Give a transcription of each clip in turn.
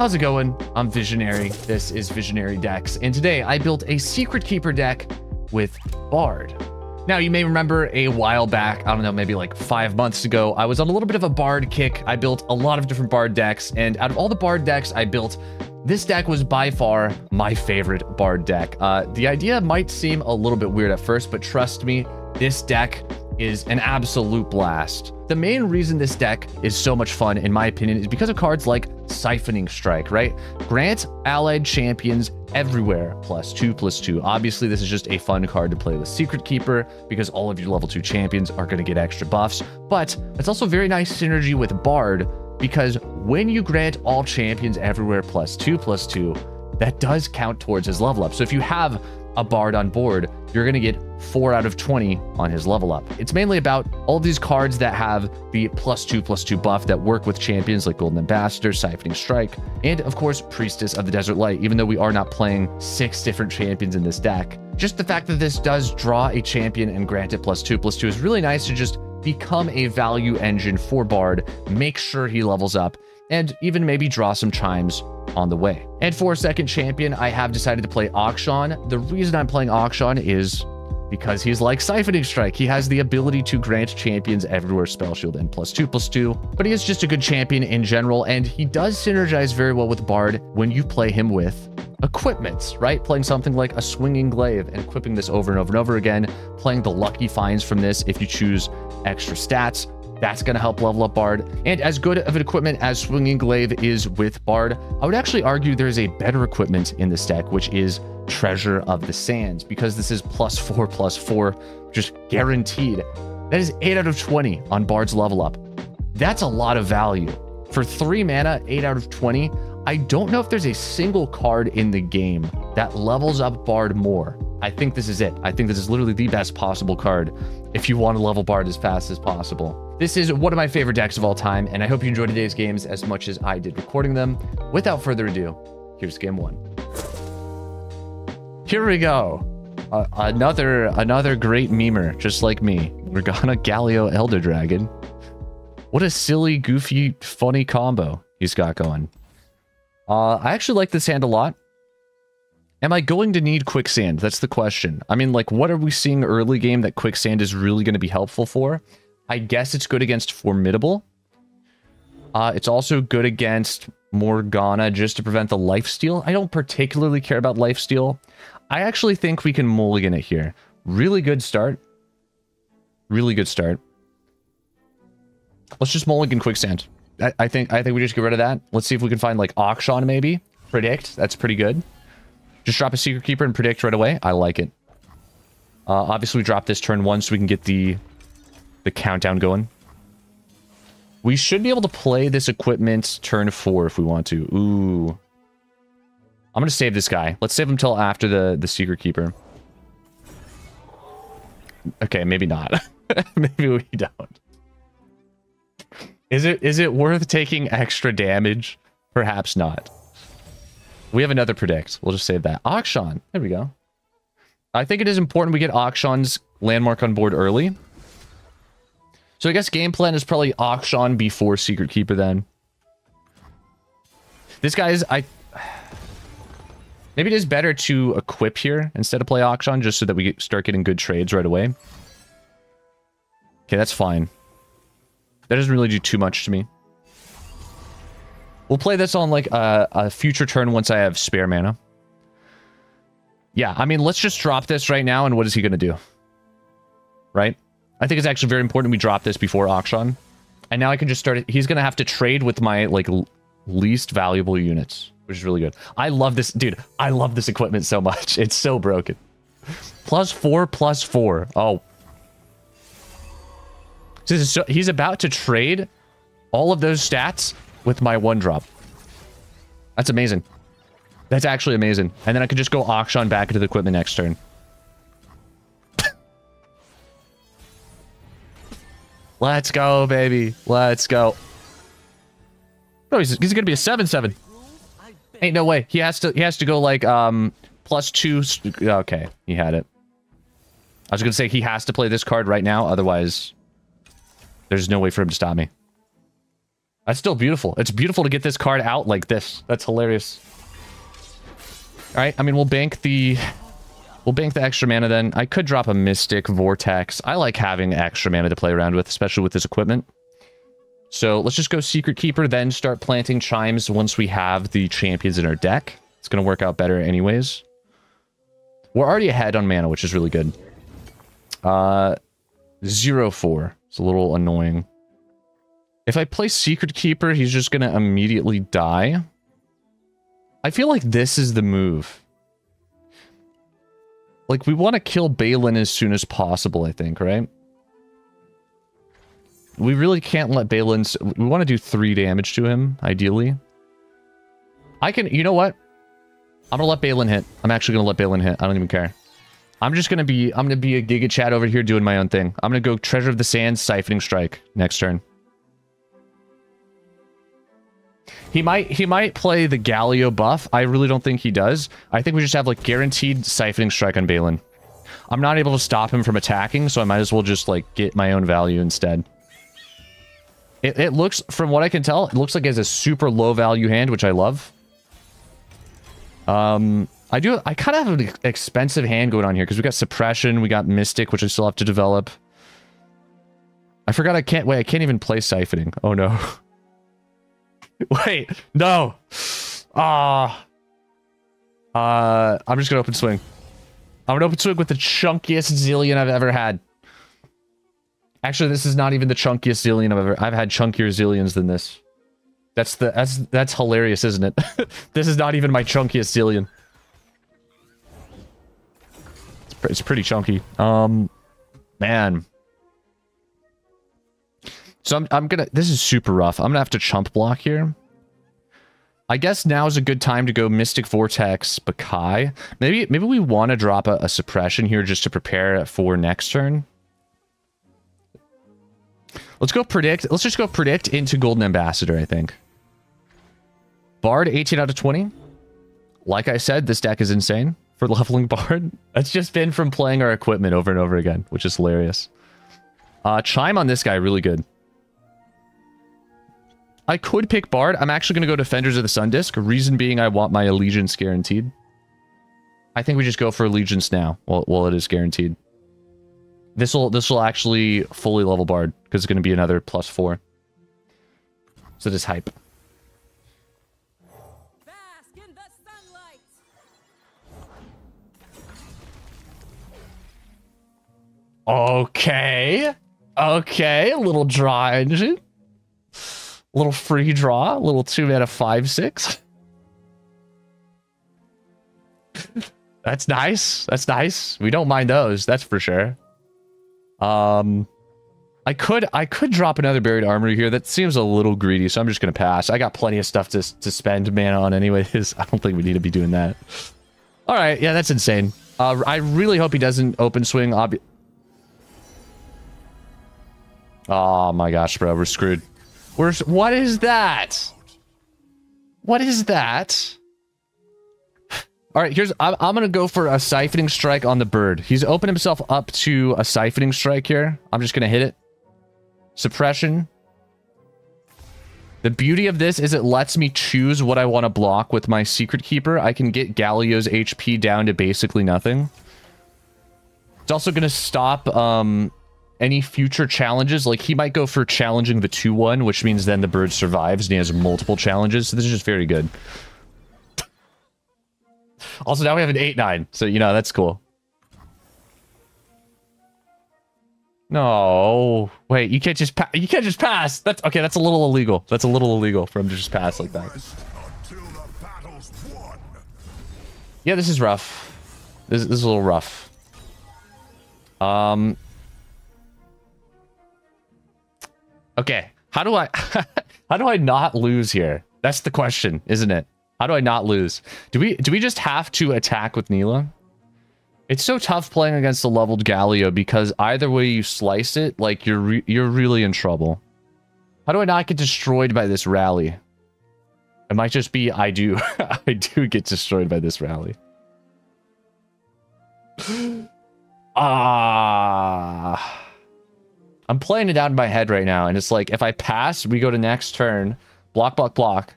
How's it going? I'm Visionary. This is Visionary Decks, and today I built a Secret Keeper deck with Bard. Now, you may remember a while back, I don't know, maybe like five months ago, I was on a little bit of a Bard kick. I built a lot of different Bard decks, and out of all the Bard decks I built, this deck was by far my favorite Bard deck. Uh, the idea might seem a little bit weird at first, but trust me, this deck is an absolute blast. The main reason this deck is so much fun, in my opinion, is because of cards like Siphoning Strike, right? Grant allied champions everywhere plus two plus two. Obviously, this is just a fun card to play with Secret Keeper because all of your level two champions are going to get extra buffs, but it's also very nice synergy with Bard because when you grant all champions everywhere plus two plus two, that does count towards his level up. So if you have a Bard on board, you're going to get 4 out of 20 on his level up. It's mainly about all these cards that have the plus 2 plus 2 buff that work with champions like Golden Ambassador, Siphoning Strike, and of course Priestess of the Desert Light, even though we are not playing six different champions in this deck. Just the fact that this does draw a champion and grant it plus 2 plus 2 is really nice to just become a value engine for Bard, make sure he levels up, and even maybe draw some chimes on the way. And for second champion, I have decided to play Akshan. The reason I'm playing Akshan is because he's like Siphoning Strike. He has the ability to grant champions everywhere spell shield and plus two plus two, but he is just a good champion in general, and he does synergize very well with Bard when you play him with equipments, right? Playing something like a Swinging Glaive and equipping this over and over and over again, playing the Lucky Finds from this if you choose extra stats, that's going to help level up Bard. And as good of an equipment as Swinging Glaive is with Bard, I would actually argue there's a better equipment in this deck, which is Treasure of the Sands, because this is plus four, plus four, just guaranteed. That is 8 out of 20 on Bard's level up. That's a lot of value. For 3 mana, 8 out of 20, I don't know if there's a single card in the game that levels up Bard more. I think this is it. I think this is literally the best possible card if you want to level Bard as fast as possible. This is one of my favorite decks of all time, and I hope you enjoyed today's games as much as I did recording them. Without further ado, here's game one. Here we go. Uh, another another great memer, just like me. Morgana Galio Elder Dragon. What a silly, goofy, funny combo he's got going. Uh, I actually like this hand a lot. Am I going to need quicksand? That's the question. I mean, like, what are we seeing early game that quicksand is really going to be helpful for? I guess it's good against Formidable. Uh, it's also good against Morgana just to prevent the lifesteal. I don't particularly care about lifesteal. I actually think we can mulligan it here. Really good start. Really good start. Let's just mulligan quicksand. I, I think I think we just get rid of that. Let's see if we can find like Akshan maybe. Predict. That's pretty good. Just drop a Secret Keeper and predict right away. I like it. Uh, obviously, we drop this turn one so we can get the the countdown going. We should be able to play this equipment turn four if we want to. Ooh. I'm going to save this guy. Let's save him till after the, the Secret Keeper. Okay, maybe not. maybe we don't. Is it is it worth taking extra damage? Perhaps not. We have another predict. We'll just save that. Akshan. There we go. I think it is important we get Akshan's landmark on board early. So I guess game plan is probably Akshan before Secret Keeper then. This guy is... I. Maybe it is better to equip here instead of play Akshan just so that we start getting good trades right away. Okay, that's fine. That doesn't really do too much to me. We'll play this on like a, a future turn once I have spare mana. Yeah, I mean, let's just drop this right now and what is he going to do? Right? I think it's actually very important we drop this before Akshan. And now I can just start it. He's going to have to trade with my like least valuable units, which is really good. I love this. Dude, I love this equipment so much. It's so broken. Plus four, plus four. Oh. So he's about to trade all of those stats with my one drop. That's amazing. That's actually amazing. And then I could just go Akshan back into the equipment next turn. Let's go, baby. Let's go. No, he's, he's gonna be a 7-7. Ain't no way. He has to he has to go like um plus two okay, he had it. I was gonna say he has to play this card right now, otherwise there's no way for him to stop me. That's still beautiful. It's beautiful to get this card out like this. That's hilarious. All right, I mean, we'll bank the... We'll bank the extra mana then. I could drop a Mystic Vortex. I like having extra mana to play around with, especially with this equipment. So let's just go Secret Keeper, then start planting Chimes once we have the champions in our deck. It's going to work out better anyways. We're already ahead on mana, which is really good. Uh, zero four. It's a little annoying. If I play Secret Keeper, he's just going to immediately die. I feel like this is the move. Like, we want to kill Balin as soon as possible, I think, right? We really can't let Balin... We want to do three damage to him, ideally. I can... You know what? I'm going to let Balin hit. I'm actually going to let Balin hit. I don't even care. I'm just going to be... I'm going to be a Giga Chat over here doing my own thing. I'm going to go Treasure of the Sands, Siphoning Strike next turn. He might he might play the Galio buff. I really don't think he does. I think we just have like guaranteed siphoning strike on Balin. I'm not able to stop him from attacking, so I might as well just like get my own value instead. It, it looks, from what I can tell, it looks like it has a super low value hand, which I love. Um, I do, I kind of have an expensive hand going on here because we got suppression, we got mystic, which I still have to develop. I forgot I can't, wait, I can't even play siphoning. Oh no. Wait, no. Ah. Uh, uh, I'm just gonna open swing. I'm gonna open swing with the chunkiest zillion I've ever had. Actually, this is not even the chunkiest zillion I've ever... I've had chunkier zillions than this. That's the... That's, that's hilarious, isn't it? this is not even my chunkiest zillion. It's, it's pretty chunky. Um, man. So I'm, I'm gonna... This is super rough. I'm gonna have to chump block here. I guess now is a good time to go Mystic Vortex Bakai. Maybe maybe we want to drop a, a, suppression here just to prepare for next turn. Let's go predict. Let's just go predict into Golden Ambassador, I think. Bard, 18 out of 20. Like I said, this deck is insane for leveling Bard. That's just been from playing our equipment over and over again, which is hilarious. Uh, Chime on this guy, really good. I could pick Bard. I'm actually going to go Defenders of the Sun Disc. Reason being I want my Allegiance guaranteed. I think we just go for Allegiance now while, while it is guaranteed. This will this will actually fully level Bard because it's going to be another plus four. So this hype. Okay. Okay, a little dry engine. Little free draw, a little two of five, six. That's nice. That's nice. We don't mind those, that's for sure. Um, I could I could drop another buried armory here. That seems a little greedy, so I'm just gonna pass. I got plenty of stuff to to spend mana on anyways. I don't think we need to be doing that. All right, yeah, that's insane. Uh, I really hope he doesn't open swing. Obvi oh my gosh, bro, we're screwed. Where's what is that? What is that? All right, here's I'm, I'm gonna go for a siphoning strike on the bird. He's opened himself up to a siphoning strike here. I'm just gonna hit it. Suppression. The beauty of this is it lets me choose what I want to block with my Secret Keeper. I can get Galio's HP down to basically nothing. It's also going to stop um, any future challenges. Like, he might go for challenging the 2-1, which means then the bird survives and he has multiple challenges. So this is just very good. also, now we have an 8-9. So, you know, that's cool. No, wait, you can't just pass. You can't just pass. That's okay. That's a little illegal. That's a little illegal for him to just pass like that. Yeah, this is rough. This, this is a little rough. Um, Okay, how do I how do I not lose here? That's the question, isn't it? How do I not lose? Do we do we just have to attack with Neela? It's so tough playing against the leveled Galio because either way you slice it, like you're re you're really in trouble. How do I not get destroyed by this rally? It might just be I do I do get destroyed by this rally. Ah. I'm playing it out in my head right now, and it's like, if I pass, we go to next turn, block, block, block.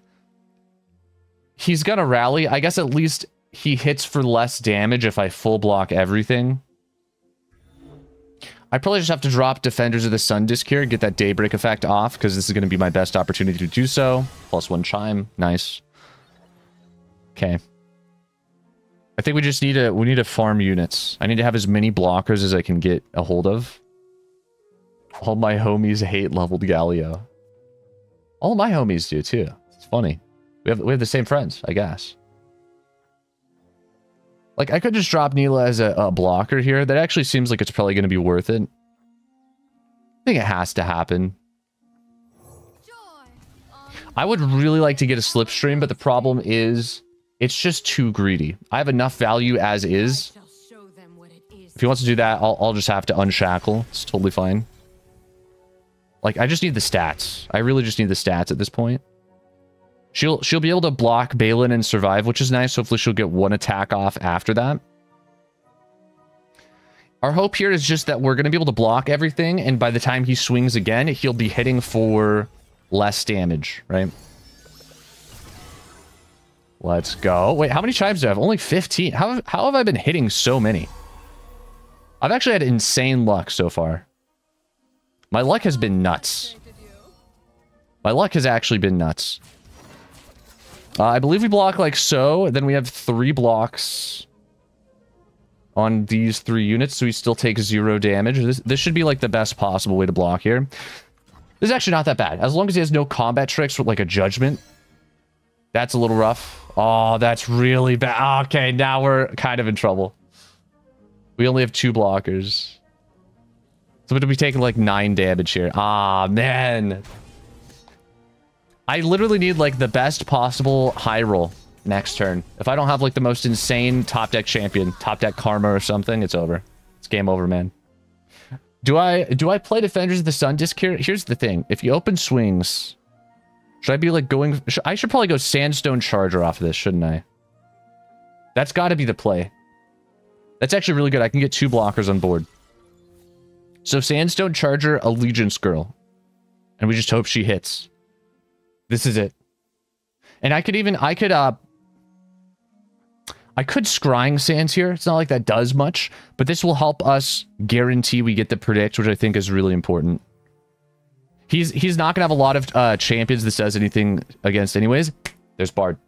He's gonna rally. I guess at least he hits for less damage if I full block everything. I probably just have to drop Defenders of the Sun Disc here, get that Daybreak effect off, because this is going to be my best opportunity to do so. Plus one Chime. Nice. Okay. I think we just need to we need to farm units. I need to have as many blockers as I can get a hold of. All my homies hate leveled Galio. All my homies do too. It's funny. We have we have the same friends, I guess. Like I could just drop Neela as a, a blocker here. That actually seems like it's probably going to be worth it. I think it has to happen. I would really like to get a slipstream, but the problem is it's just too greedy. I have enough value as is. If he wants to do that, I'll, I'll just have to unshackle. It's totally fine. Like, I just need the stats. I really just need the stats at this point. She'll she'll be able to block Balin and survive, which is nice. Hopefully she'll get one attack off after that. Our hope here is just that we're going to be able to block everything, and by the time he swings again, he'll be hitting for less damage, right? Let's go. Wait, how many chimes do I have? Only 15. How, how have I been hitting so many? I've actually had insane luck so far. My luck has been nuts. My luck has actually been nuts. Uh, I believe we block like so. Then we have three blocks on these three units. So we still take zero damage. This, this should be like the best possible way to block here. This is actually not that bad. As long as he has no combat tricks with like a judgment. That's a little rough. Oh, that's really bad. Okay, now we're kind of in trouble. We only have two blockers. So we'll be taking like nine damage here. Ah, man. I literally need like the best possible high roll next turn. If I don't have like the most insane top deck champion, top deck karma or something, it's over. It's game over, man. Do I do I play Defenders of the Sun disc here? Here's the thing. If you open swings, should I be like going... I should probably go Sandstone Charger off of this, shouldn't I? That's got to be the play. That's actually really good. I can get two blockers on board. So Sandstone Charger, Allegiance Girl. And we just hope she hits. This is it. And I could even, I could, uh, I could scrying sands here. It's not like that does much, but this will help us guarantee we get the predict, which I think is really important. He's he's not gonna have a lot of uh, champions that does anything against anyways. There's Bard.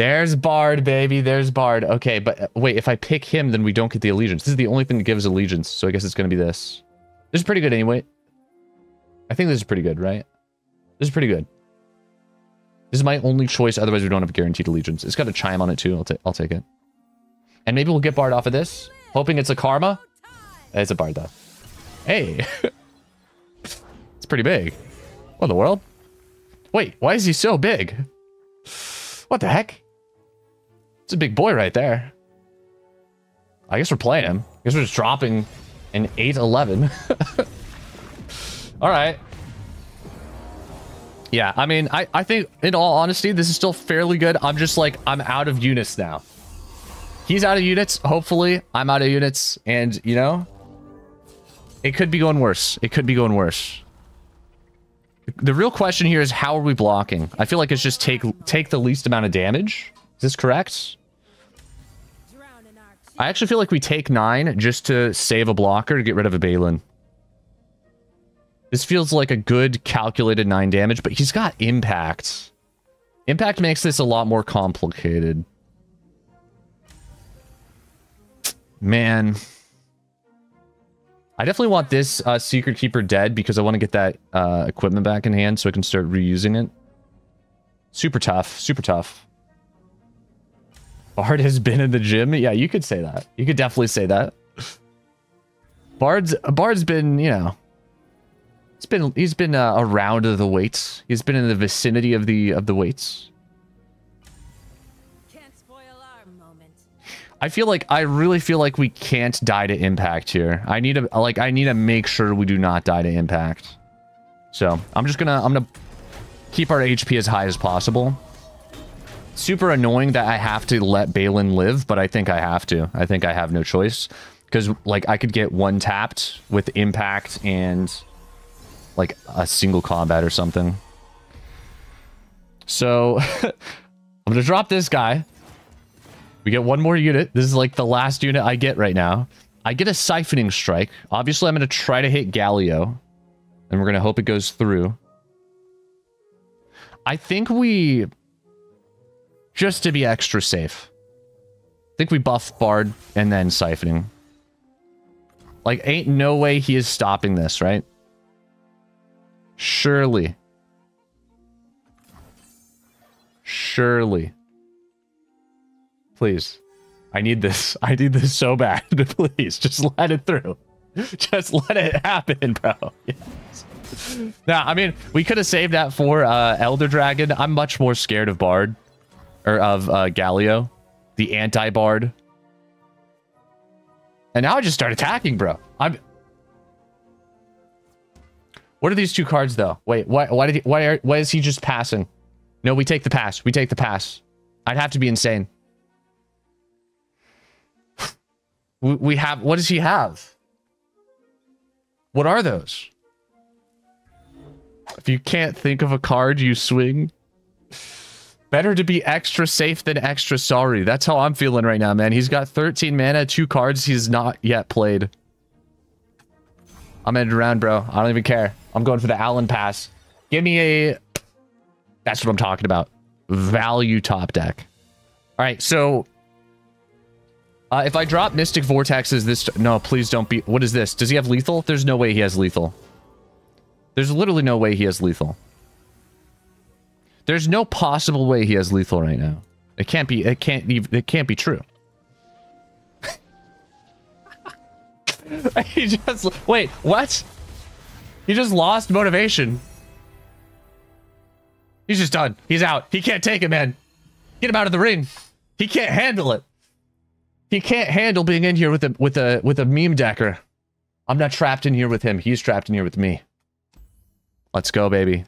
There's Bard, baby. There's Bard. Okay, but uh, wait, if I pick him, then we don't get the allegiance. This is the only thing that gives allegiance, so I guess it's gonna be this. This is pretty good anyway. I think this is pretty good, right? This is pretty good. This is my only choice, otherwise we don't have guaranteed allegiance. It's got a chime on it too. I'll, I'll take it. And maybe we'll get Bard off of this, hoping it's a Karma. It's a Bard though. Hey! it's pretty big. What in the world? Wait, why is he so big? What the heck? It's a big boy right there. I guess we're playing him. I guess we're just dropping an 8-11. Alright. Yeah, I mean, I, I think, in all honesty, this is still fairly good. I'm just like, I'm out of units now. He's out of units, hopefully. I'm out of units, and, you know, it could be going worse. It could be going worse. The real question here is how are we blocking? I feel like it's just take take the least amount of damage. Is this correct? I actually feel like we take nine just to save a blocker to get rid of a Balin. This feels like a good calculated nine damage, but he's got impact. Impact makes this a lot more complicated. Man. I definitely want this uh, Secret Keeper dead because I want to get that uh, equipment back in hand so I can start reusing it. Super tough. Super tough. Bard has been in the gym. Yeah, you could say that. You could definitely say that. Bard's Bard's been, you know, it's been he's been uh, around of the weights. He's been in the vicinity of the of the weights. I feel like I really feel like we can't die to impact here. I need to like I need to make sure we do not die to impact. So I'm just gonna I'm gonna keep our HP as high as possible. Super annoying that I have to let Balin live, but I think I have to. I think I have no choice. Because, like, I could get one tapped with impact and, like, a single combat or something. So, I'm going to drop this guy. We get one more unit. This is, like, the last unit I get right now. I get a Siphoning Strike. Obviously, I'm going to try to hit Galio. And we're going to hope it goes through. I think we... Just to be extra safe. I think we buff Bard and then Siphoning. Like, ain't no way he is stopping this, right? Surely. Surely. Please. I need this. I need this so bad. Please, just let it through. Just let it happen, bro. Yes. Now, I mean, we could have saved that for uh, Elder Dragon. I'm much more scared of Bard. Or of uh, Galio. The anti-Bard. And now I just start attacking, bro. I'm... What are these two cards, though? Wait, why, why did he, why, are, why is he just passing? No, we take the pass. We take the pass. I'd have to be insane. we, we have... What does he have? What are those? If you can't think of a card you swing, better to be extra safe than extra sorry. That's how I'm feeling right now, man. He's got 13 mana, two cards he's not yet played. I'm headed around, bro. I don't even care. I'm going for the Allen pass. Give me a... That's what I'm talking about. Value top deck. All right, so... Uh, if I drop Mystic Vortex, is this... No, please don't be... What is this? Does he have lethal? There's no way he has lethal. There's literally no way he has lethal. There's no possible way he has lethal right now. It can't be. It can't. It can't be true. he just wait. What? He just lost motivation. He's just done. He's out. He can't take it, man. Get him out of the ring. He can't handle it. He can't handle being in here with a with a with a meme decker. I'm not trapped in here with him. He's trapped in here with me. Let's go, baby.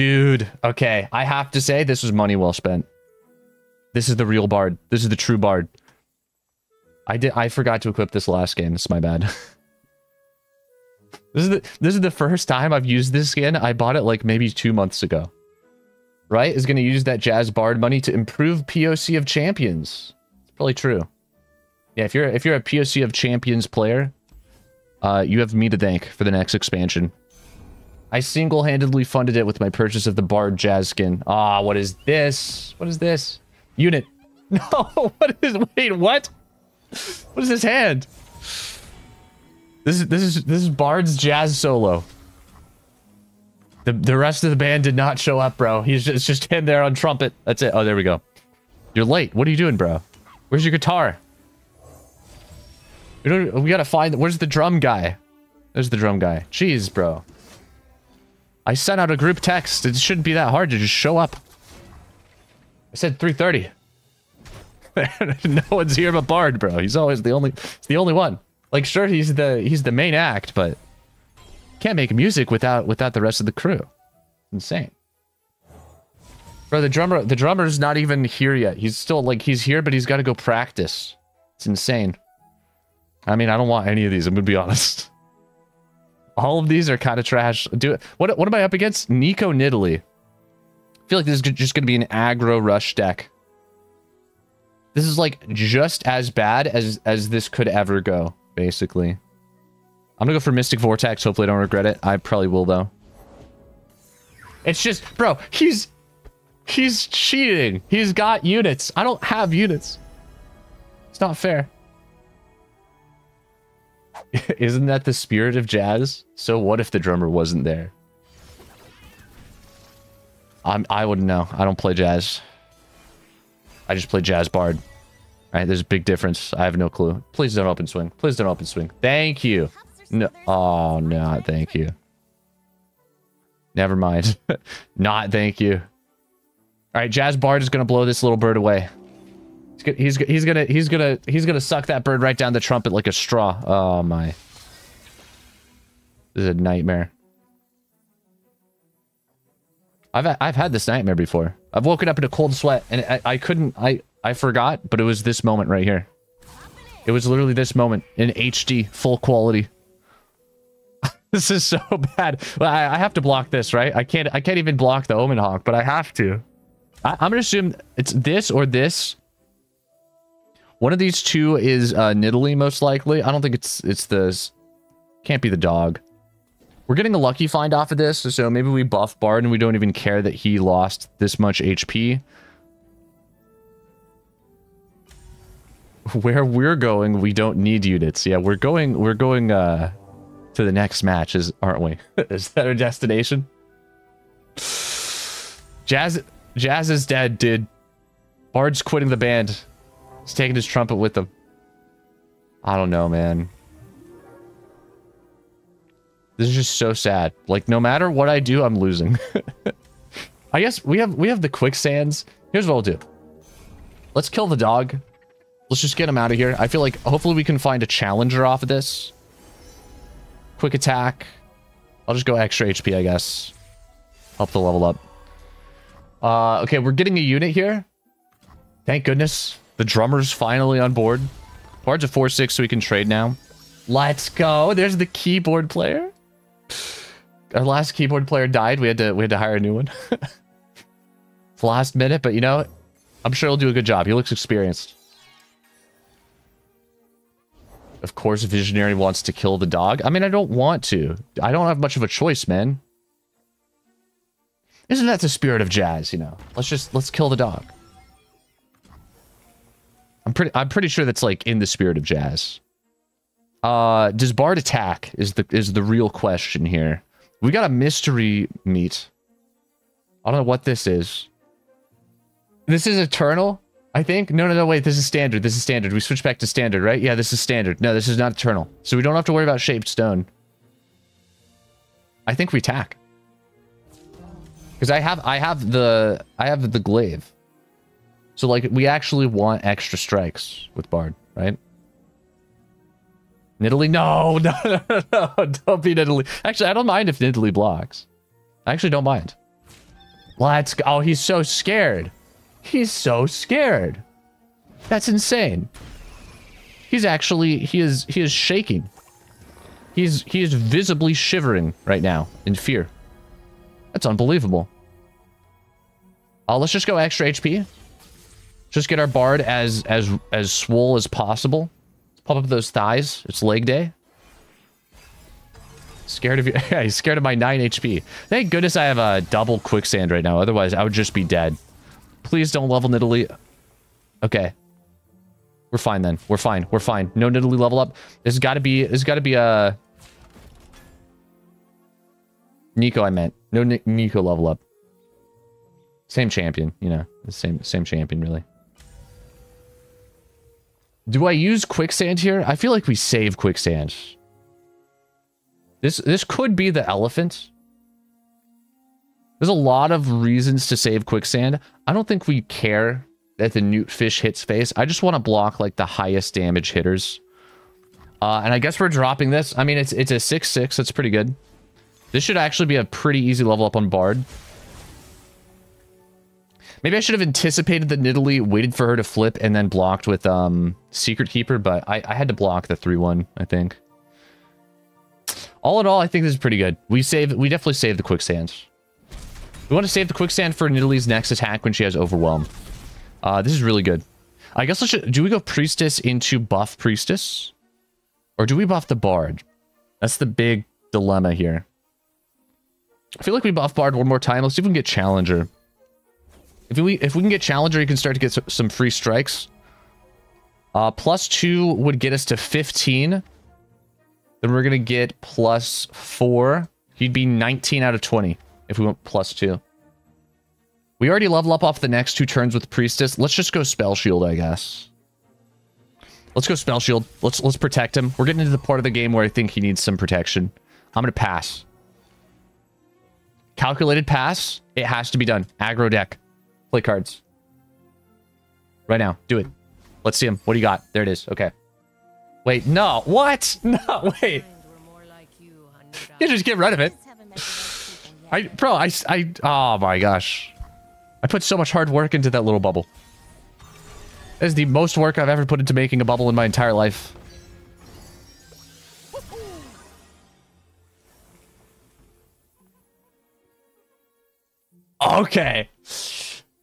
Dude, okay. I have to say, this was money well spent. This is the real bard. This is the true bard. I did. I forgot to equip this last game. It's my bad. this is the this is the first time I've used this skin. I bought it like maybe two months ago. Right? Is going to use that Jazz Bard money to improve Path of Champions. It's probably true. Yeah, if you're if you're a Path of Champions player, uh, you have me to thank for the next expansion. I single-handedly funded it with my purchase of the Bard Jazz skin. Ah, what is this? What is this? Unit. No, what is, wait, what? What is this hand? This is, this is, this is Bard's Jazz solo. The, the rest of the band did not show up, bro. He's just, it's just him there on trumpet. That's it. Oh, there we go. You're late. What are you doing, bro? Where's your guitar? We, we gotta find... Where's the drum guy? There's the drum guy. Jeez, bro. I sent out a group text. It shouldn't be that hard to just show up. I said 3.30. no one's here but Bard, bro. He's always the only... He's the only one. Like, sure, he's the he's the main act, but... Can't make music without without the rest of the crew. Insane. Bro, the drummer the drummer's not even here yet. He's still like he's here, but he's got to go practice. It's insane. I mean, I don't want any of these. I'm gonna be honest. All of these are kind of trash. Do it. What what am I up against? Neeko Nidalee. I feel like this is just gonna be an aggro rush deck. This is like just as bad as as this could ever go. Basically, I'm gonna go for Mystic Vortex. Hopefully, I don't regret it. I probably will though. It's just, bro. He's he's cheating. He's got units. I don't have units. It's not fair. Isn't that the spirit of jazz? So what if the drummer wasn't there? I'm, I wouldn't know. I don't play jazz. I just play jazz bard. All right, there's a big difference. I have no clue. Please don't open swing. Please don't open swing. Thank you. No. Oh, no. Thank you. Never mind. Not thank you. All right, Jazz Bard is going to blow this little bird away. He's he's gonna he's gonna he's gonna suck that bird right down the trumpet like a straw. Oh my! This is a nightmare. I've I've had this nightmare before. I've woken up in a cold sweat and I, I couldn't I I forgot, but it was this moment right here. It was literally this moment in HD, full quality. this is so bad. Well, I, I, have to block this, right? I can't. I can't even block the Omen Hawk, but I have to. I, am gonna assume it's this or this. One of these two is uh, Nidalee, most likely. I don't think it's it's this. Can't be the dog. We're getting a lucky find off of this, so maybe we buff Bard and we don't even care that he lost this much HP. Where we're going, we don't need units. Yeah, we're going we're going uh to the next match, is aren't we? is that our destination? Jazz Jazz is dead, dude. Bard's quitting the band. He's taking his trumpet with him. I don't know, man. This is just so sad. Like, no matter what I do, I'm losing. I guess we have we have the quicksands. Here's what I'll do. Let's kill the dog. Let's just get him out of here. I feel like hopefully we can find a challenger off of this. Quick attack. I'll just go extra HP, I guess. Help the level up. Uh, okay, we're getting a unit here. Thank goodness. The drummer's finally on board. Bard's a 4-6, so we can trade now. Let's go. There's the keyboard player our last keyboard player died. We had to we had to hire a new one. it's last minute, but you know, I'm sure he'll do a good job. He looks experienced. Of course, Visionary wants to kill the dog. I mean, I don't want to. I don't have much of a choice, man. Isn't that the spirit of jazz, you know? Let's just, let's kill the dog. I'm pretty, I'm pretty sure that's like in the spirit of jazz. Uh, does Bard attack is the, is the real question here. We got a mystery meat. I don't know what this is. This is Eternal, I think. No, no, no, wait. This is standard. This is standard. We switch back to standard, right? Yeah, this is standard. No, this is not Eternal. So we don't have to worry about shaped stone. I think we tack. Because I have I have the I have the glaive. So like we actually want extra strikes with Bard, right? Nidalee, no, no, no, no, don't be Nidalee. Actually, I don't mind if Nidalee blocks. I actually don't mind. Let's go. Oh, he's so scared. He's so scared. That's insane. He's actually, he is, he is shaking. He's, he is visibly shivering right now in fear. That's unbelievable. Uh, let's just go extra HP. Just get our bard as, as, as swole as possible. Pop up those thighs. It's leg day. Scared of you? yeah, he's scared of my 9 HP. Thank goodness I have a double quicksand right now. Otherwise, I would just be dead. Please don't level Nidalee. Okay. We're fine then. We're fine. We're fine. No Nidalee level up. There's got to be... There's got to be a... Neeko, I meant. No Neeko level up. Same champion, you know. Same same champion, really. Do I use quicksand here? I feel like we save quicksand. This this could be the elephant. There's a lot of reasons to save quicksand. I don't think we care that the newt fish hits face. I just want to block like the highest damage hitters. Uh, and I guess we're dropping this. I mean, it's it's a 6-6. That's pretty good. This should actually be a pretty easy level up on Bard. Maybe I should have anticipated the Nidalee, waited for her to flip, and then blocked with um, Secret Keeper, but I, I had to block the 3-1, I think. All in all, I think this is pretty good. We save, we definitely save the quicksand. We want to save the quicksand for Nidalee's next attack when she has Overwhelm. Uh, this is really good. I guess let's do we go Priestess into buff Priestess? Or do we buff the Bard? That's the big dilemma here. I feel like we buff Bard one more time. Let's see if we can get Challenger. If we if we can get Challenger, you can start to get some free strikes. Uh, plus two would get us to 15. Then we're going to get plus four. He'd be 19 out of 20 if we went plus two. We already level up off the next two turns with Priestess. Let's just go Spell Shield, I guess. Let's go Spell Shield. Let's let's protect him. We're getting into the part of the game where I think he needs some protection. I'm going to pass. Calculated pass. It has to be done. Aggro deck. Play cards. Right now. Do it. Let's see him. What do you got? There it is. Okay. Wait, no. What? No, wait. You just get rid of it. I, bro, I, I, oh my gosh. I put so much hard work into that little bubble. That is the most work I've ever put into making a bubble in my entire life. Okay.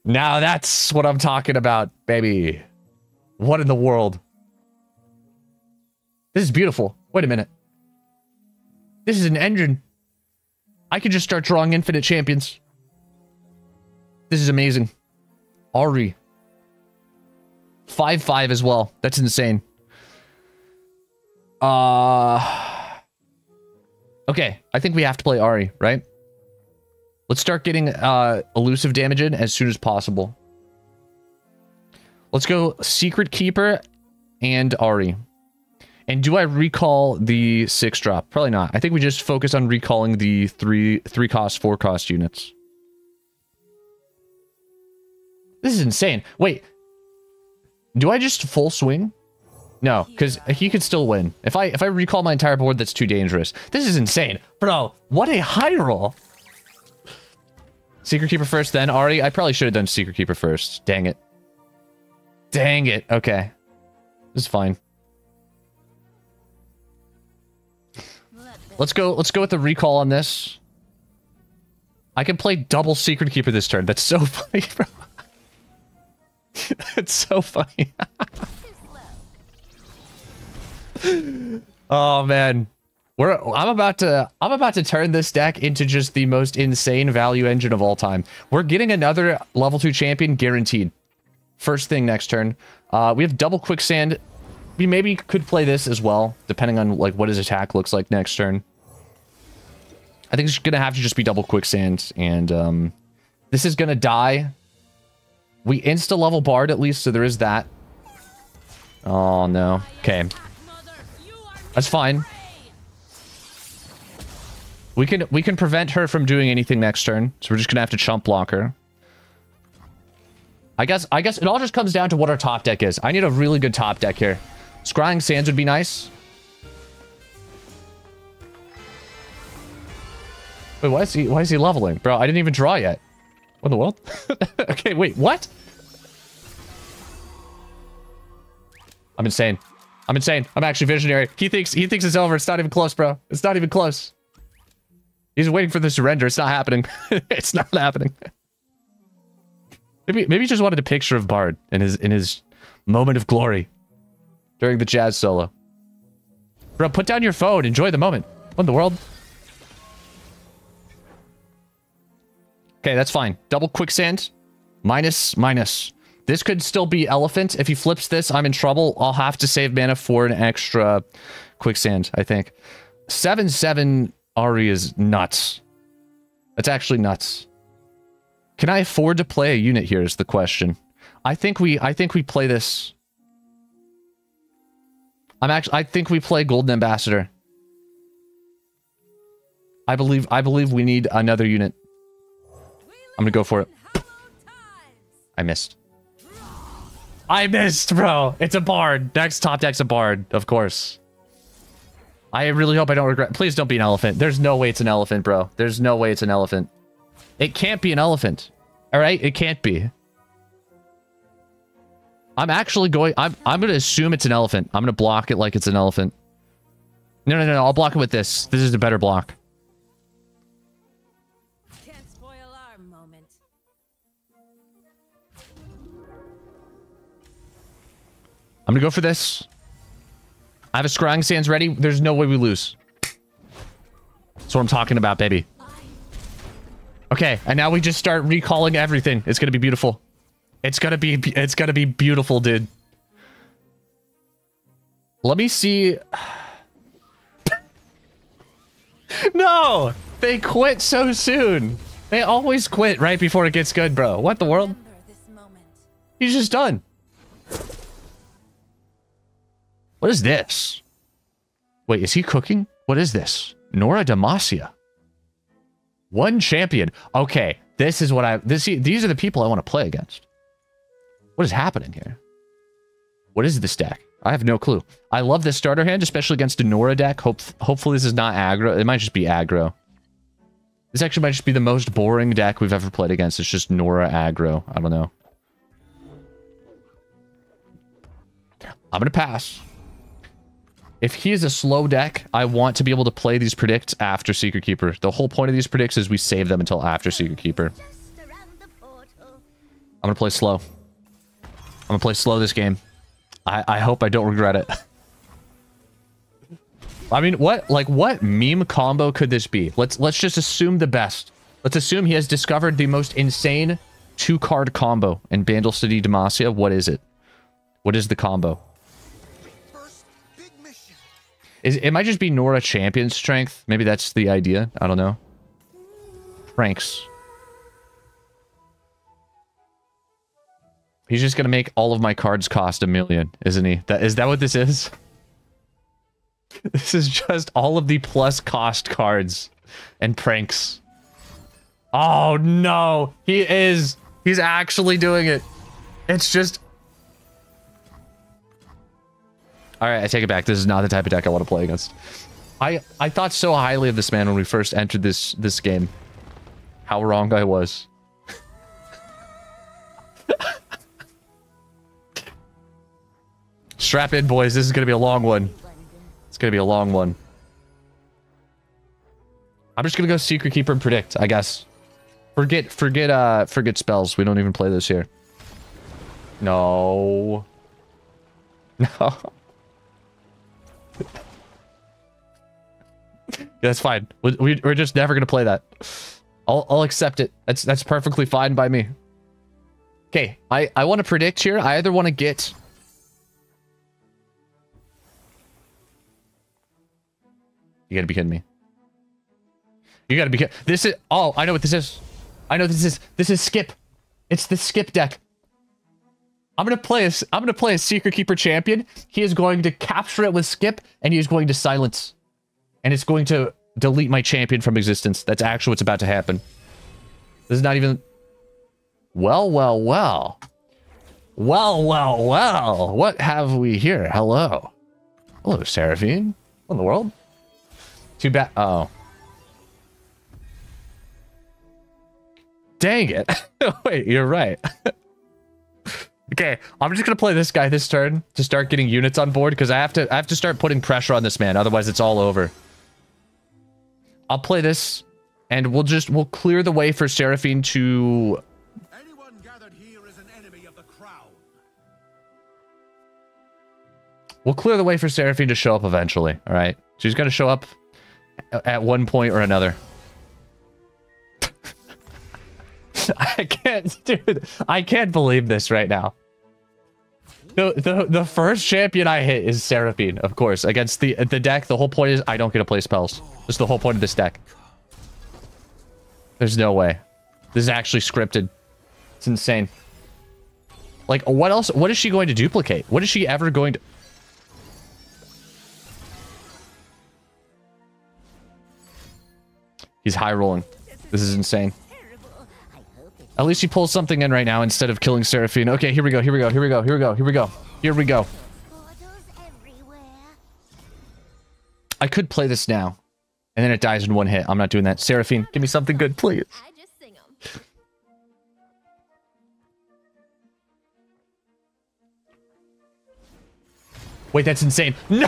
Now that's what I'm talking about, baby. What in the world? This is beautiful. Wait a minute. This is an engine. I could just start drawing infinite champions. This is amazing. Ahri. 5-5 as well. That's insane. Uh... Okay, I think we have to play Ahri, right? Let's start getting uh, elusive damage in as soon as possible. Let's go Secret Keeper and Ahri. And do I recall the six drop? Probably not. I think we just focus on recalling the three three cost, four cost units. This is insane. Wait. Do I just full swing? No, because he could still win. If I if I recall my entire board, that's too dangerous. This is insane. Bro, what a high roll. Secret Keeper first, then Ahri. I probably should have done Secret Keeper first. Dang it. Dang it. Okay. This is fine. Let's go. Let's go with the recall on this. I can play double Secret Keeper this turn. That's so funny, bro. It's so funny. oh man. We're I'm about to I'm about to turn this deck into just the most insane value engine of all time. We're getting another level 2 champion guaranteed. First thing next turn. Uh, we have double quicksand. We maybe could play this as well, depending on like what his attack looks like next turn. I think it's gonna have to just be double quicksand, and um, this is gonna die. We insta level bard at least, so there is that. Oh no. Okay. That's fine. We can we can prevent her from doing anything next turn, so we're just gonna have to chump block her. I guess I guess it all just comes down to what our top deck is. I need a really good top deck here. Scrying Sands would be nice. Wait, why is he why is he leveling? Bro, I didn't even draw yet. What in the world? okay, wait, what? I'm insane. I'm insane. I'm actually visionary. He thinks he thinks it's over. It's not even close, bro. It's not even close. He's waiting for the surrender. It's not happening. it's not happening. Maybe maybe he just wanted a picture of Bard in his in his moment of glory during the jazz solo. Bro, put down your phone. Enjoy the moment. What in the world? Okay, that's fine. Double quicksand. Minus, minus. This could still be elephant. If he flips this, I'm in trouble. I'll have to save mana for an extra quicksand, I think. 7-7 Ahri is nuts. That's actually nuts. Can I afford to play a unit here is the question. I think we I think we play this. I'm actually I think we play Golden Ambassador. I believe I believe we need another unit. I'm gonna go for it. I missed. I missed, bro. It's a bard. Next top deck's a bard, of course. I really hope I don't regret. Please don't be an elephant. There's no way it's an elephant, bro. There's no way it's an elephant. It can't be an elephant. All right? It can't be. I'm actually going... I'm, I'm going to assume it's an elephant. I'm going to block it like it's an elephant. No, no, no. I'll block it with this. This is a better block. I'm going to go for this. I have a Scrying Sands ready. There's no way we lose. That's what I'm talking about, baby. Okay, and now we just start recalling everything. It's gonna be beautiful. It's gonna be it's gonna be beautiful, dude. Let me see. no! They quit so soon. They always quit right before it gets good, bro. What the world? He's just done. What is this? Wait, is he cooking? What is this? Norra Demacia. One champion. Okay, this is what I... This These are the people I want to play against. What is happening here? What is this deck? I have no clue. I love this starter hand, especially against a Norra deck. Hope, hopefully this is not aggro. It might just be aggro. This actually might just be the most boring deck we've ever played against. It's just Norra aggro. I don't know. I'm going to pass. If he is a slow deck, I want to be able to play these predicts after Secret Keeper. The whole point of these predicts is we save them until after Secret Keeper. I'm going to play slow. I'm going to play slow this game. I, I hope I don't regret it. I mean, what like what meme combo could this be? Let's let's just assume the best. Let's assume he has discovered the most insane two card combo in Bandle City Demacia. What is it? What is the combo? Is it might just be Norra champion strength? Maybe that's the idea. I don't know. Pranks. He's just gonna make all of my cards cost a million, isn't he? That is that what this is? This is just all of the plus cost cards and pranks. Oh no, he is. He's actually doing it. It's just. All right, I take it back. This is not the type of deck I want to play against. I I thought so highly of this man when we first entered this this game. How wrong I was. Strap in, boys. This is going to be a long one. It's going to be a long one. I'm just going to go Secret Keeper and Predict, I guess. Forget, forget, uh, forget spells. We don't even play this here. No. No. that's fine. We, are just never going to play that. I'll, I'll accept it. That's, that's perfectly fine by me. Okay, I, I want to predict here. I either want to get You gotta be kidding me. You gotta be kidding. This is... Oh, I know what this is. I know this is... This is Skip. It's the Skip deck. I'm gonna play a, I'm gonna play a Secret Keeper champion. He is going to capture it with Skip, and he is going to silence. And it's going to delete my champion from existence. That's actually what's about to happen. This is not even... Well, well, well. Well, well, well. What have we here? Hello. Hello, Seraphine. What in the world? Too bad. Oh. Dang it. Wait, you're right. okay, I'm just gonna play this guy this turn to start getting units on board because I have to I have to start putting pressure on this man, otherwise it's all over. I'll play this and we'll just we'll clear the way for Seraphine to We'll clear the way for Seraphine to show up eventually, all right? She's going to show up at one point or another. I can't, dude. I can't believe this right now. The, the the first champion I hit is Seraphine, of course, against the the deck. The whole point is I don't get to play spells. That's the whole point of this deck. There's no way. This is actually scripted. It's insane. Like, what else? What is she going to duplicate? What is she ever going to... He's high rolling. This is insane. At least he pulls something in right now instead of killing Seraphine. Okay, here we go, here we go, here we go, here we go, here we go. Here we go. I could play this now. And then it dies in one hit. I'm not doing that. Seraphine, give me something good, please. Wait, that's insane. No!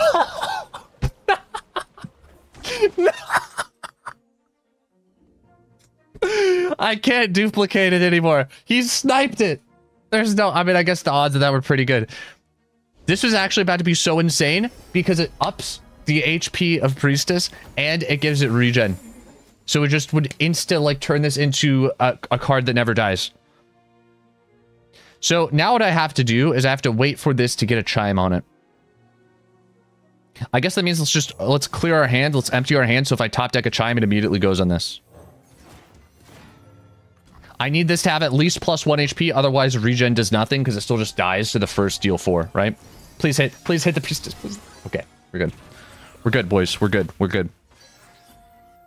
no! I can't duplicate it anymore. He sniped it. There's no, I mean, I guess the odds of that were pretty good. This was actually about to be so insane because it ups the HP of Priestess and it gives it regen. So it just would insta like turn this into a, a card that never dies. So now what I have to do is I have to wait for this to get a chime on it. I guess that means let's just, let's clear our hand. Let's empty our hand. So if I top deck a chime, it immediately goes on this. I need this to have at least plus one HP, otherwise regen does nothing because it still just dies to the first deal four, right? Please hit, please hit the priestess, please. Okay, we're good. We're good, boys. We're good. We're good.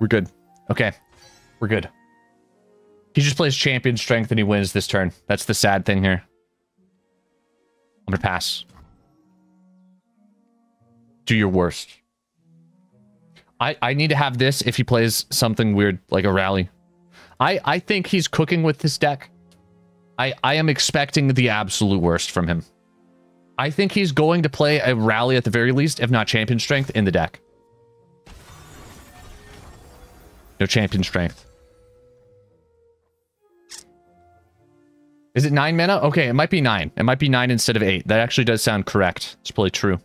We're good. Okay, we're good. He just plays champion strength and he wins this turn. That's the sad thing here. I'm gonna pass. Do your worst. I, I need to have this if he plays something weird, like a rally. I, I think he's cooking with this deck. I, I am expecting the absolute worst from him. I think he's going to play a rally at the very least, if not champion strength, in the deck. No champion strength. Is it nine mana? Okay, it might be nine. It might be nine instead of eight. That actually does sound correct. It's probably true.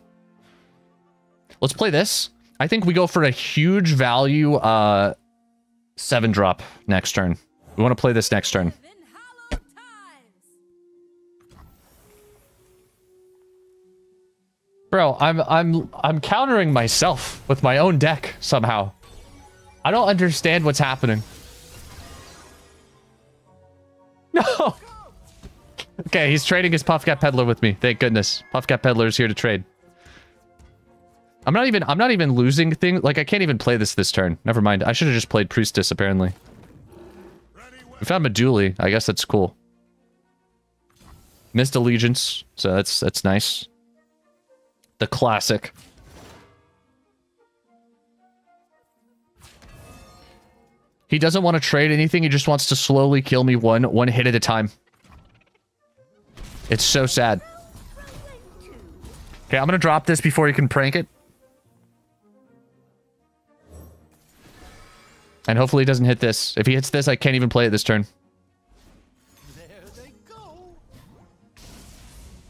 Let's play this. I think we go for a huge value uh, seven drop next turn. We want to play this next turn. Bro, I'm I'm I'm countering myself with my own deck somehow. I don't understand what's happening. No. Okay, he's trading his Puffcat Peddler with me. Thank goodness. Puffcat Peddler is here to trade. I'm not even I'm not even losing things. Like I can't even play this this turn. Never mind. I should have just played Priestess apparently. We found Meduli. I guess that's cool. Missed Allegiance, so that's that's nice. The classic. He doesn't want to trade anything. He just wants to slowly kill me one one hit at a time. It's so sad. Okay, I'm going to drop this before he can prank it. And hopefully he doesn't hit this. If he hits this, I can't even play it this turn.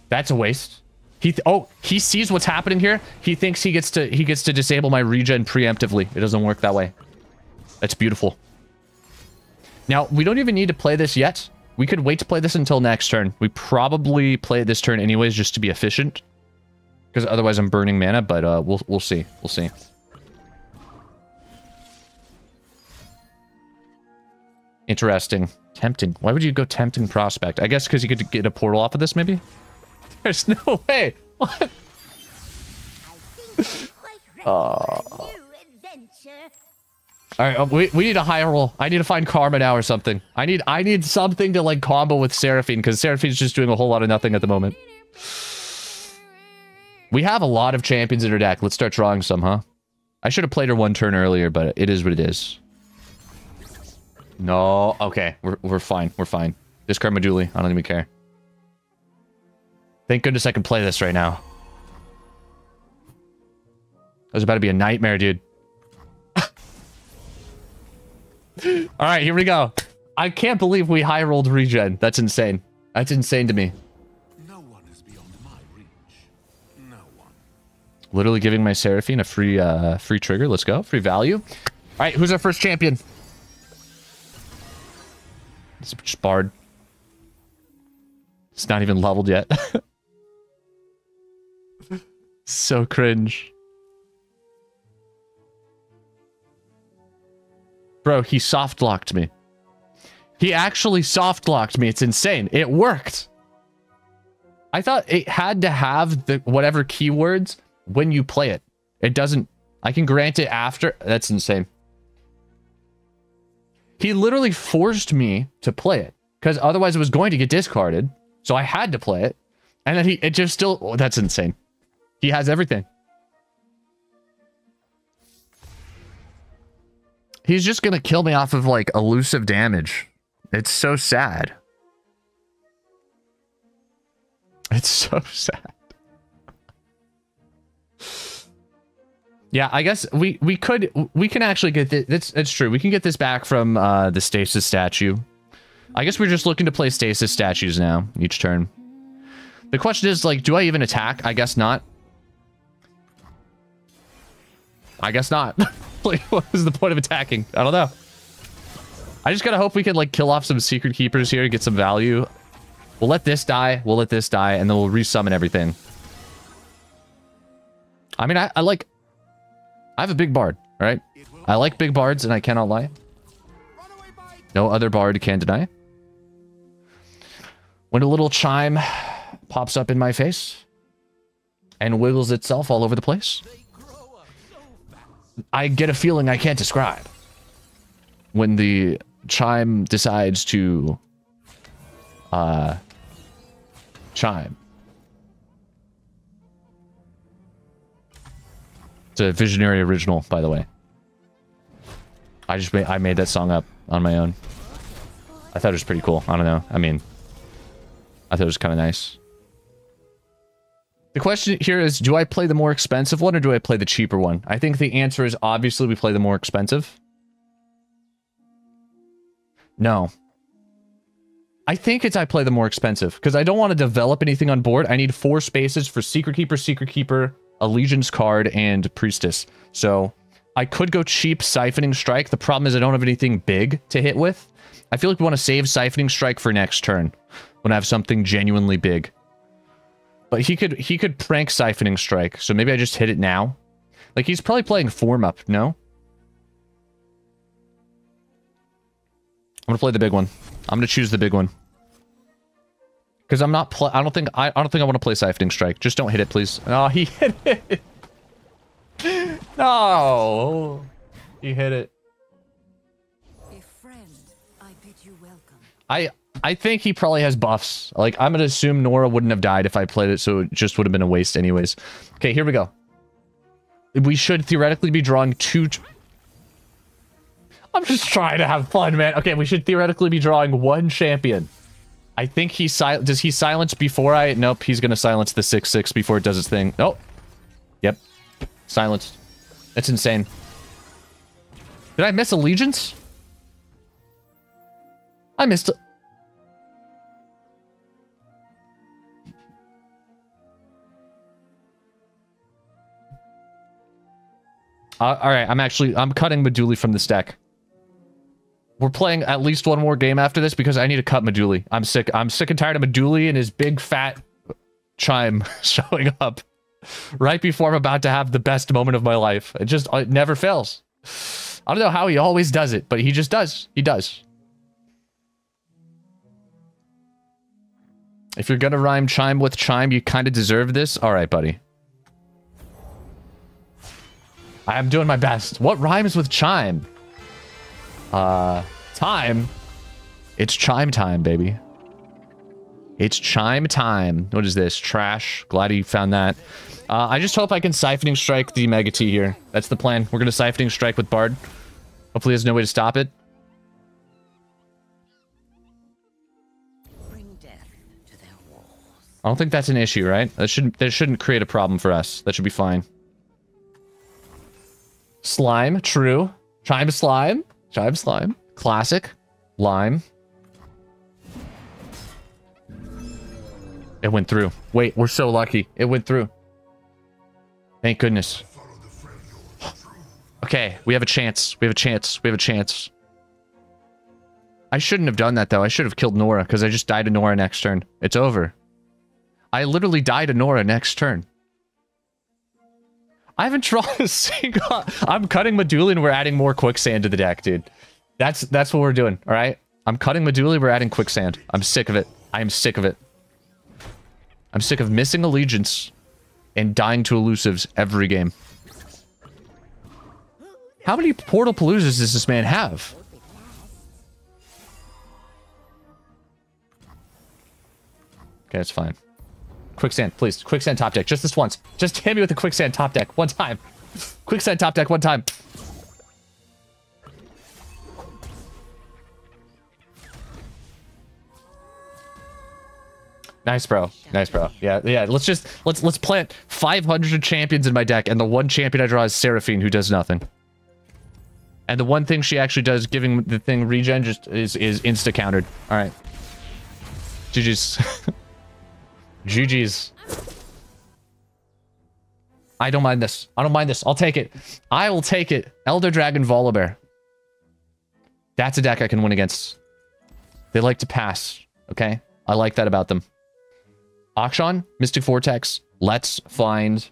That's a waste. He oh, he sees what's happening here. He thinks he gets to he gets to disable my regen preemptively. It doesn't work that way. That's beautiful. Now, we don't even need to play this yet. We could wait to play this until next turn. We probably play this turn anyways just to be efficient. Because otherwise I'm burning mana, but uh, we'll, we'll see. We'll see. Interesting. Tempting. Why would you go tempting prospect? I guess because you could get a portal off of this, maybe? There's no way. What? uh... All right, um, we, we need a higher roll. I need to find Karma now or something. I need I need something to like combo with Seraphine because Seraphine's just doing a whole lot of nothing at the moment. We have a lot of champions in her deck. Let's start drawing some, huh? I should have played her one turn earlier, but it is what it is. No, okay, we're we're fine. We're fine. Discard Meduli. I don't even care. Thank goodness I can play this right now. That was about to be a nightmare, dude. All right, here we go. I can't believe we high rolled regen. That's insane. That's insane to me. No one is beyond my reach. No one. Literally giving my Seraphine a free uh free trigger. Let's go. Free value. All right, who's our first champion? It's Bard. It's not even leveled yet. so cringe. Bro, he soft locked me. He actually soft locked me. It's insane. It worked. I thought it had to have the whatever keywords when you play it. It doesn't. I can grant it after. That's insane. He literally forced me to play it because otherwise it was going to get discarded. So I had to play it. And then he, it just still, oh, that's insane. He has everything. He's just gonna kill me off of like elusive damage. It's so sad. It's so sad. Yeah, I guess we we could we can actually get this. That's that's true. We can get this back from uh, the stasis statue. I guess we're just looking to play stasis statues now each turn. The question is like, do I even attack? I guess not. I guess not. like, what is the point of attacking? I don't know. I just gotta hope we can, like, kill off some Secret Keepers here, and get some value. We'll let this die, we'll let this die, and then we'll resummon everything. I mean, I, I like... I have a big bard, right? I like big bards, and I cannot lie. No other bard can deny. When a little chime pops up in my face and wiggles itself all over the place, I get a feeling I can't describe. When the chime decides to uh chime. It's a visionary original, by the way. I just made I made that song up on my own. I thought it was pretty cool. I don't know. I mean, I thought it was kind of nice. The question here is, do I play the more expensive one or do I play the cheaper one? I think the answer is obviously we play the more expensive. No. I think it's I play the more expensive because I don't want to develop anything on board. I need four spaces for Secret Keeper, Secret Keeper, Allegiance card, and Priestess. So I could go cheap Siphoning Strike. The problem is I don't have anything big to hit with. I feel like we want to save Siphoning Strike for next turn when I have something genuinely big. But he could he could prank Siphoning Strike, so maybe I just hit it now. Like, he's probably playing form up, no? I'm gonna play the big one. I'm gonna choose the big one. Because I'm not I don't think I, I don't think I want to play Siphoning Strike. Just don't hit it, please. Oh, he hit it. no. He hit it. I I think he probably has buffs. Like, I'm gonna assume Norra wouldn't have died if I played it, so it just would have been a waste anyways. Okay, here we go. We should theoretically be drawing two... I'm just trying to have fun, man. Okay, we should theoretically be drawing one champion. I think he sil- Does he silence before I... Nope, he's gonna silence the 6-6 before it does its thing. Oh. Yep. Silenced. That's insane. Did I miss Allegiance? I missed... Uh, all right, I'm actually I'm cutting Meduli from this deck. We're playing at least one more game after this because I need to cut Meduli. I'm sick. I'm sick and tired of Meduli and his big fat chime showing up right before I'm about to have the best moment of my life. It just it never fails. I don't know how he always does it, but he just does. He does. If you're gonna rhyme chime with chime, you kind of deserve this. All right, buddy. I am doing my best. What rhymes with chime? Uh, time? It's chime time, baby. It's chime time. What is this? Trash. Glad you found that. Uh, I just hope I can Siphoning Strike the Mega T here. That's the plan. We're going to Siphoning Strike with Bard. Hopefully there's no way to stop it. I don't think that's an issue, right? That shouldn't that shouldn't create a problem for us. That should be fine. Slime, true. Chime slime. Chime slime. Classic. Lime. It went through. Wait, we're so lucky. It went through. Thank goodness. Okay, we have a chance. We have a chance. We have a chance. I shouldn't have done that, though. I should have killed Norra, because I just died to Norra next turn. It's over. I literally died to Norra next turn. I haven't drawn a single... I'm cutting Meduli and we're adding more Quicksand to the deck, dude. That's that's what we're doing, all right? I'm cutting Meduli, we're adding Quicksand. I'm sick of it. I am sick of it. I'm sick of missing Allegiance and dying to Elusives every game. How many Portal Paloozas does this man have? Okay, it's fine. Quicksand, please. Quicksand top deck. Just this once. Just hit me with the quicksand top deck. One time. Quicksand top deck one time. Nice, bro. Nice, bro. Yeah, yeah. Let's just let's let's plant 500 champions in my deck, and the one champion I draw is Seraphine, who does nothing. And the one thing she actually does, giving the thing regen, just is is insta countered. All right. GG's. GG's. I don't mind this. I don't mind this. I'll take it. I will take it. Elder Dragon Volibear. That's a deck I can win against. They like to pass. Okay? I like that about them. Akshan, Mystic Vortex. Let's find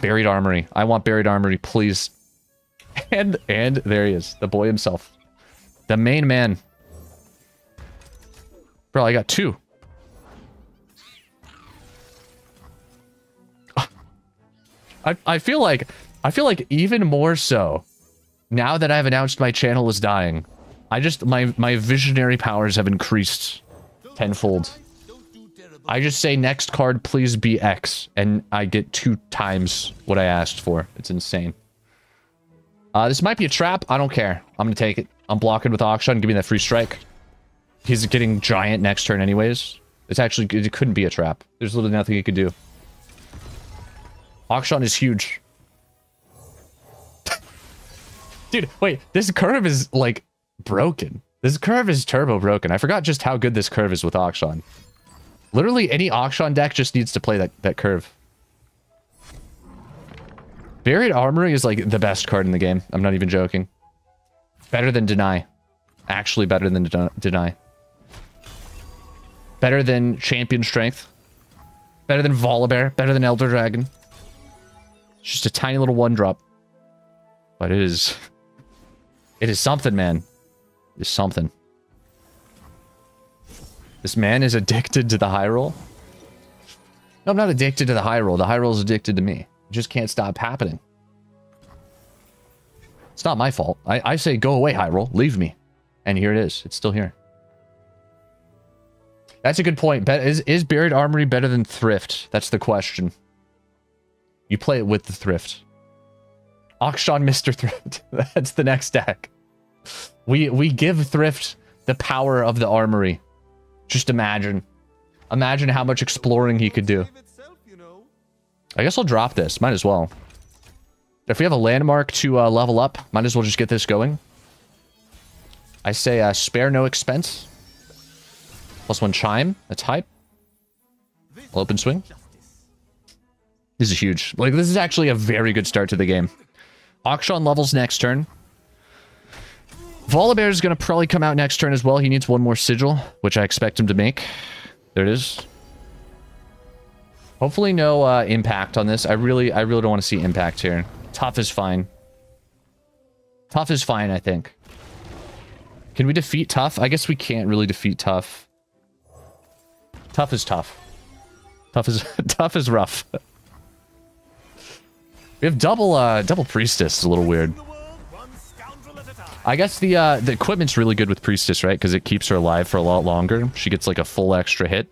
Buried Armory. I want Buried Armory, please. And and there he is. The boy himself. The main man. Bro, I got two. I, I feel like I feel like even more so now that I've announced my channel is dying. I just my my visionary powers have increased tenfold. I just say next card please be X and I get two times what I asked for. It's insane. Uh, this might be a trap. I don't care. I'm gonna take it. I'm blocking with Akshan. Give me that free strike. He's getting giant next turn anyways. It's actually, it couldn't be a trap. There's literally nothing he could do. Akshan is huge. Dude, wait, this curve is like broken. This curve is turbo broken. I forgot just how good this curve is with Akshan. Literally any Akshan deck just needs to play that, that curve. Buried Armory is like the best card in the game. I'm not even joking. Better than Deny. Actually better than Deny. Better than Champion Strength. Better than Volibear. Better than Elder Dragon. It's just a tiny little one drop. But it is... It is something, man. It is something. This man is addicted to the high roll? No, I'm not addicted to the high roll. The high roll is addicted to me. It just can't stop happening. It's not my fault. I, I say, go away, high roll. Leave me. And here it is. It's still here. That's a good point. Is, is Buried Armory better than Thrift? That's the question. You play it with the Thrift. Akshan Mr. Thrift. That's the next deck. We we give Thrift the power of the armory. Just imagine. Imagine how much exploring he could do. I guess I'll drop this. Might as well. If we have a landmark to uh, level up, might as well just get this going. I say uh, spare no expense. Plus one chime. That's hype. I'll open swing. This is huge. Like, this is actually a very good start to the game. Akshan levels next turn. Volibear is going to probably come out next turn as well. He needs one more sigil, which I expect him to make. There it is. Hopefully no uh, impact on this. I really, I really don't want to see impact here. Tough is fine. Tough is fine, I think. Can we defeat Tough? I guess we can't really defeat Tough. Tough is tough. Tough is tough is rough. We have double uh double priestess. It's a little weird. I guess the uh, the equipment's really good with Priestess, right? Because it keeps her alive for a lot longer. She gets like a full extra hit.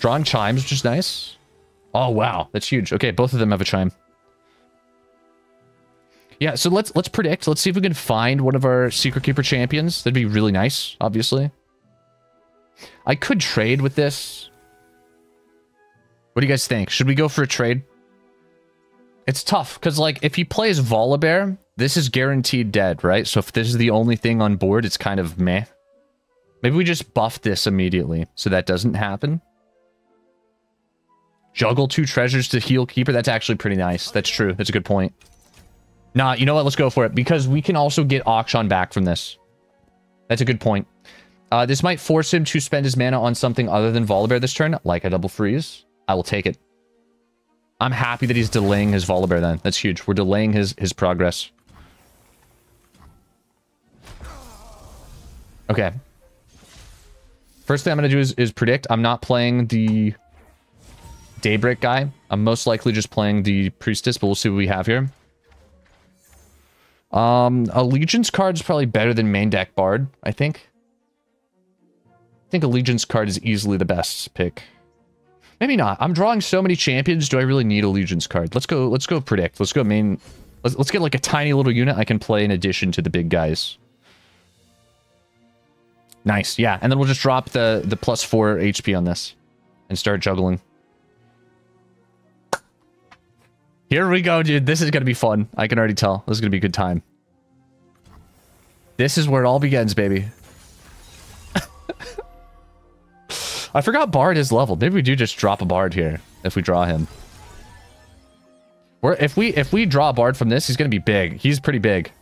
Drawn chimes, which is nice. Oh wow, that's huge. Okay, both of them have a chime. Yeah, so let's let's predict. Let's see if we can find one of our Secret Keeper champions. That'd be really nice, obviously. I could trade with this. What do you guys think? Should we go for a trade? It's tough, because, like, if he plays Volibear, this is guaranteed dead, right? So if this is the only thing on board, it's kind of meh. Maybe we just buff this immediately, so that doesn't happen. Juggle two treasures to heal Keeper. That's actually pretty nice. That's true. That's a good point. Nah, you know what? Let's go for it. Because we can also get Akshan back from this. That's a good point. Uh, this might force him to spend his mana on something other than Volibear this turn, like a double freeze. I will take it. I'm happy that he's delaying his Volibear then. That's huge. We're delaying his, his progress. Okay. First thing I'm going to do is, is predict. I'm not playing the Daybreak guy. I'm most likely just playing the Priestess, but we'll see what we have here. Um, Allegiance card is probably better than main deck Bard, I think. I think Allegiance card is easily the best pick. Maybe not. I'm drawing so many champions. Do I really need Allegiance card? Let's go. Let's go predict. Let's go main. Let's, let's get like a tiny little unit I can play in addition to the big guys. Nice. Yeah. And then we'll just drop the, the plus four HP on this and start juggling. Here we go, dude. This is going to be fun. I can already tell. This is going to be a good time. This is where it all begins, baby. I forgot Bard is leveled. Maybe we do just drop a Bard here if we draw him. Or if we if we draw Bard from this, he's going to be big. He's pretty big.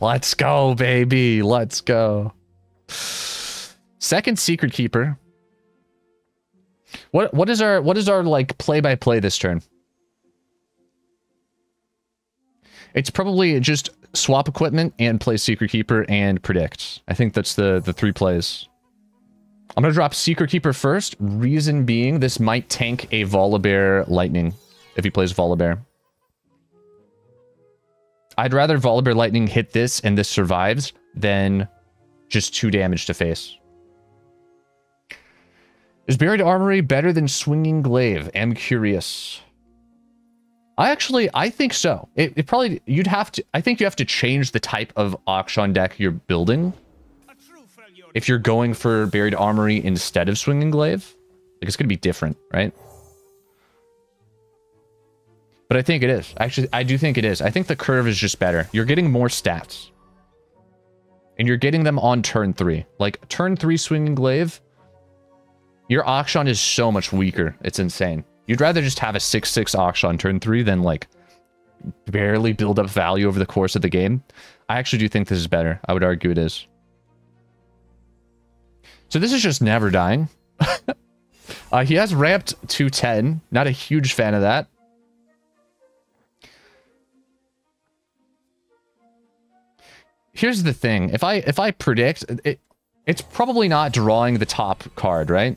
Let's go, baby. Let's go. Second Secret Keeper. What what is our what is our like play by play this turn? It's probably just swap equipment and play Secret Keeper and predict. I think that's the, the three plays. I'm going to drop Secret Keeper first. Reason being, this might tank a Volibear Lightning if he plays Volibear. I'd rather Volibear Lightning hit this and this survives than just two damage to face. Is Buried Armory better than Swinging Glaive? Am curious. I actually, I think so. It, it, probably, you'd have to, I think you have to change the type of Akshan deck you're building. If you're going for Buried Armory instead of Swinging Glaive. Like it's going to be different, right? But I think it is. Actually, I do think it is. I think the curve is just better. You're getting more stats. And you're getting them on turn three. Like, turn three swinging glaive, your Akshan is so much weaker. It's insane. You'd rather just have a 6-6 Akshan turn three than, like, barely build up value over the course of the game. I actually do think this is better. I would argue it is. So this is just never dying. uh, he has ramped to 10. Not a huge fan of that. here's the thing. If I if I predict, it, it's probably not drawing the top card, right?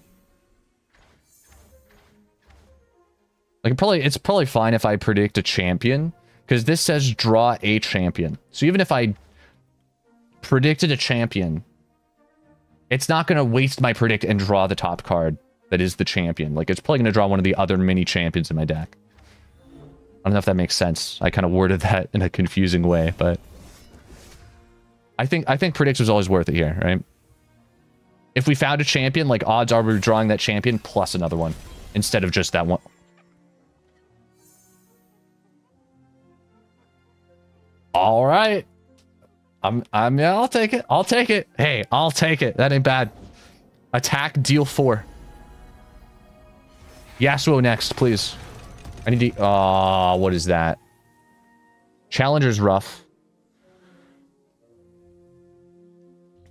Like probably it's probably fine if I predict a champion because this says draw a champion. So even if I predicted a champion, it's not going to waste my predict and draw the top card that is the champion. Like it's probably going to draw one of the other mini champions in my deck. I don't know if that makes sense. I kind of worded that in a confusing way, but I think I think predict was always worth it here, right? If we found a champion, like odds are we're drawing that champion plus another one instead of just that one. All right. I'm I'm yeah, I'll take it. I'll take it. Hey, I'll take it. That ain't bad. Attack deal 4. Yasuo next, please. I need to Oh, what is that? Challenger's rough.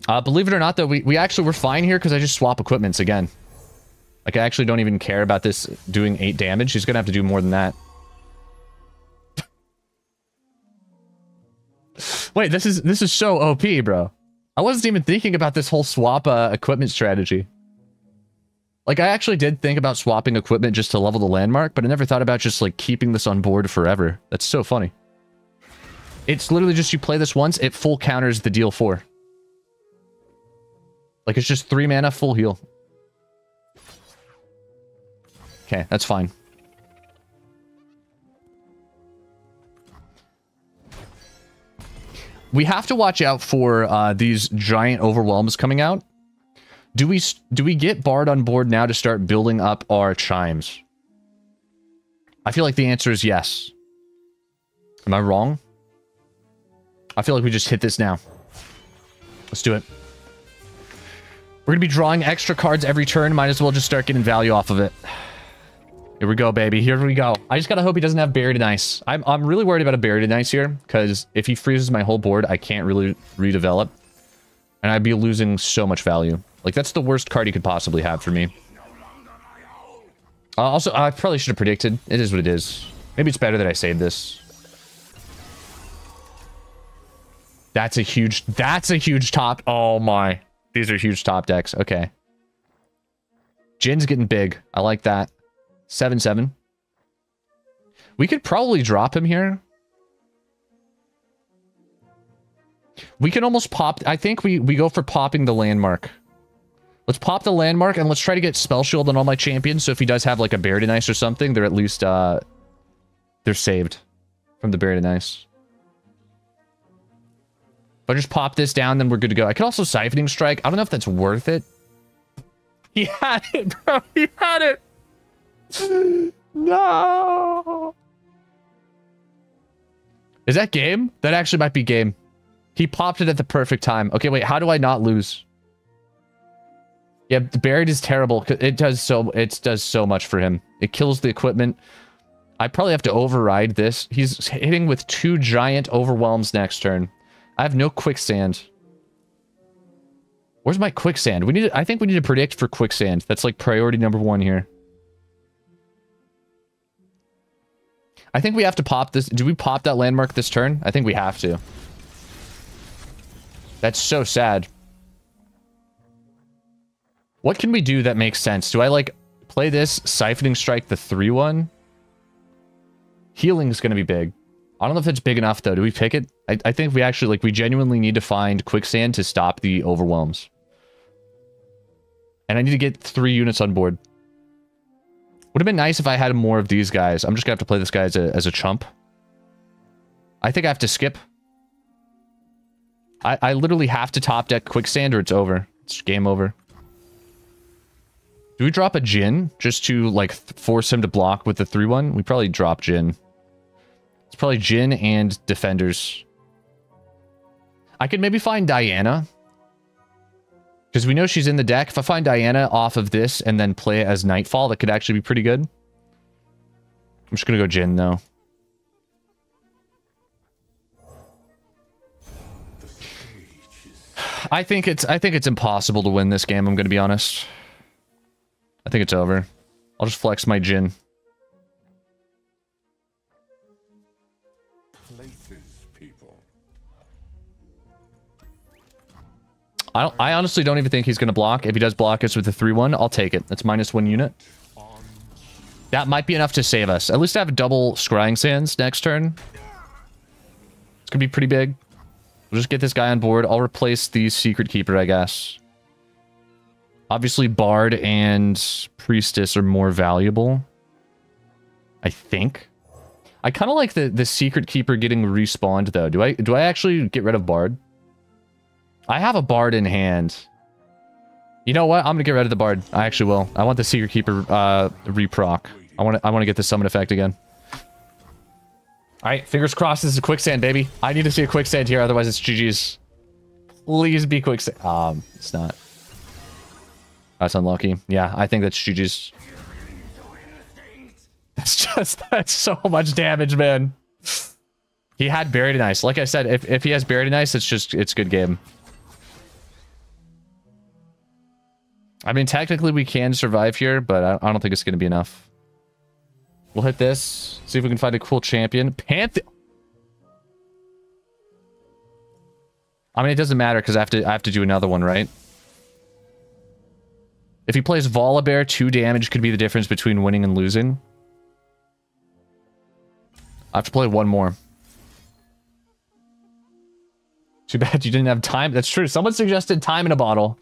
Uh, believe it or not, though, we, we actually, we're fine here because I just swap equipments again. Like, I actually don't even care about this doing 8 damage. He's going to have to do more than that. Wait, this is this is so OP, bro. I wasn't even thinking about this whole swap uh, equipment strategy. Like, I actually did think about swapping equipment just to level the landmark, but I never thought about just, like, keeping this on board forever. That's so funny. It's literally just you play this once, it full counters the deal 4. Like, it's just three mana, full heal. Okay, that's fine. We have to watch out for uh, these giant overwhelms coming out. Do we do we get Bard on board now to start building up our chimes? I feel like the answer is yes. Am I wrong? I feel like we just hit this now. Let's do it. We're going to be drawing extra cards every turn. Might as well just start getting value off of it. Here we go, baby. Here we go. I just gotta hope he doesn't have Buried in Ice. I'm, I'm really worried about a Buried in Ice here, because if he freezes my whole board, I can't really redevelop. And I'd be losing so much value. Like, that's the worst card he could possibly have for me. Uh, also, I probably should have predicted. It is what it is. Maybe it's better that I saved this. That's a huge... That's a huge top... Oh, my. These are huge top decks. Okay. Jhin's getting big. I like that. 7-7. We could probably drop him here. We can almost pop... I think we, we go for popping the landmark. Let's pop the landmark and let's try to get Spell Shield on all my champions. So if he does have like a Buried Ice or something, they're at least... uh They're saved from the Buried Ice. If I just pop this down, then we're good to go. I could also Siphoning Strike. I don't know if that's worth it. He had it, bro. He had it. No. Is that game? That actually might be game. He popped it at the perfect time. Okay, wait. How do I not lose? Yeah, buried is terrible. It does so. It does so much for him. It kills the equipment. I probably have to override this. He's hitting with two giant overwhelms next turn. I have no quicksand. Where's my quicksand? We need. To, I think we need to predict for quicksand. That's like priority number one here. I think we have to pop this. Do we pop that landmark this turn? I think we have to. That's so sad. What can we do that makes sense? Do I like play this siphoning strike the 3-1? Healing is going to be big. I don't know if it's big enough though. Do we pick it? I, I think we actually like we genuinely need to find quicksand to stop the overwhelms. And I need to get three units on board. Would have been nice if I had more of these guys. I'm just gonna have to play this guy as a, as a chump. I think I have to skip. I, I literally have to top deck quicksand or it's over. It's game over. Do we drop a Jhin just to like force him to block with the 3-1? We probably drop Jhin. It's probably Jhin and defenders. I could maybe find Diana. Because we know she's in the deck. If I find Diana off of this and then play it as Nightfall, that could actually be pretty good. I'm just going to go Jhin, though. I think it's I think it's impossible to win this game, I'm going to be honest. I think it's over. I'll just flex my Jhin. I, don't, I honestly don't even think he's going to block. If he does block us with the 3-1, I'll take it. That's minus one unit. That might be enough to save us. At least I have a double Scrying Sands next turn. It's going to be pretty big. We'll just get this guy on board. I'll replace the Secret Keeper, I guess. Obviously, Bard and Priestess are more valuable. I think. I kind of like the, the Secret Keeper getting respawned, though. Do I, do I actually get rid of Bard? I have a Bard in hand. You know what? I'm gonna get rid of the Bard. I actually will. I want the Secret Keeper uh, reproc. I want to. I want to get the summon effect again. All right, fingers crossed. This is a quicksand, baby. I need to see a quicksand here, otherwise it's GG's. Please be quicksand. Um, it's not. That's unlucky. Yeah, I think that's GG's. That's just that's so much damage, man. He had buried in ice. Like I said, if if he has buried in ice, it's just it's good game. I mean, technically we can survive here, but I, don't think it's going to be enough. We'll hit this. See if we can find a cool champion. Pantheon. I mean, it doesn't matter because I have to I have to do another one, right? If he plays Volibear, two damage could be the difference between winning and losing. I have to play one more. Too bad you didn't have time. That's true. Someone suggested time in a bottle.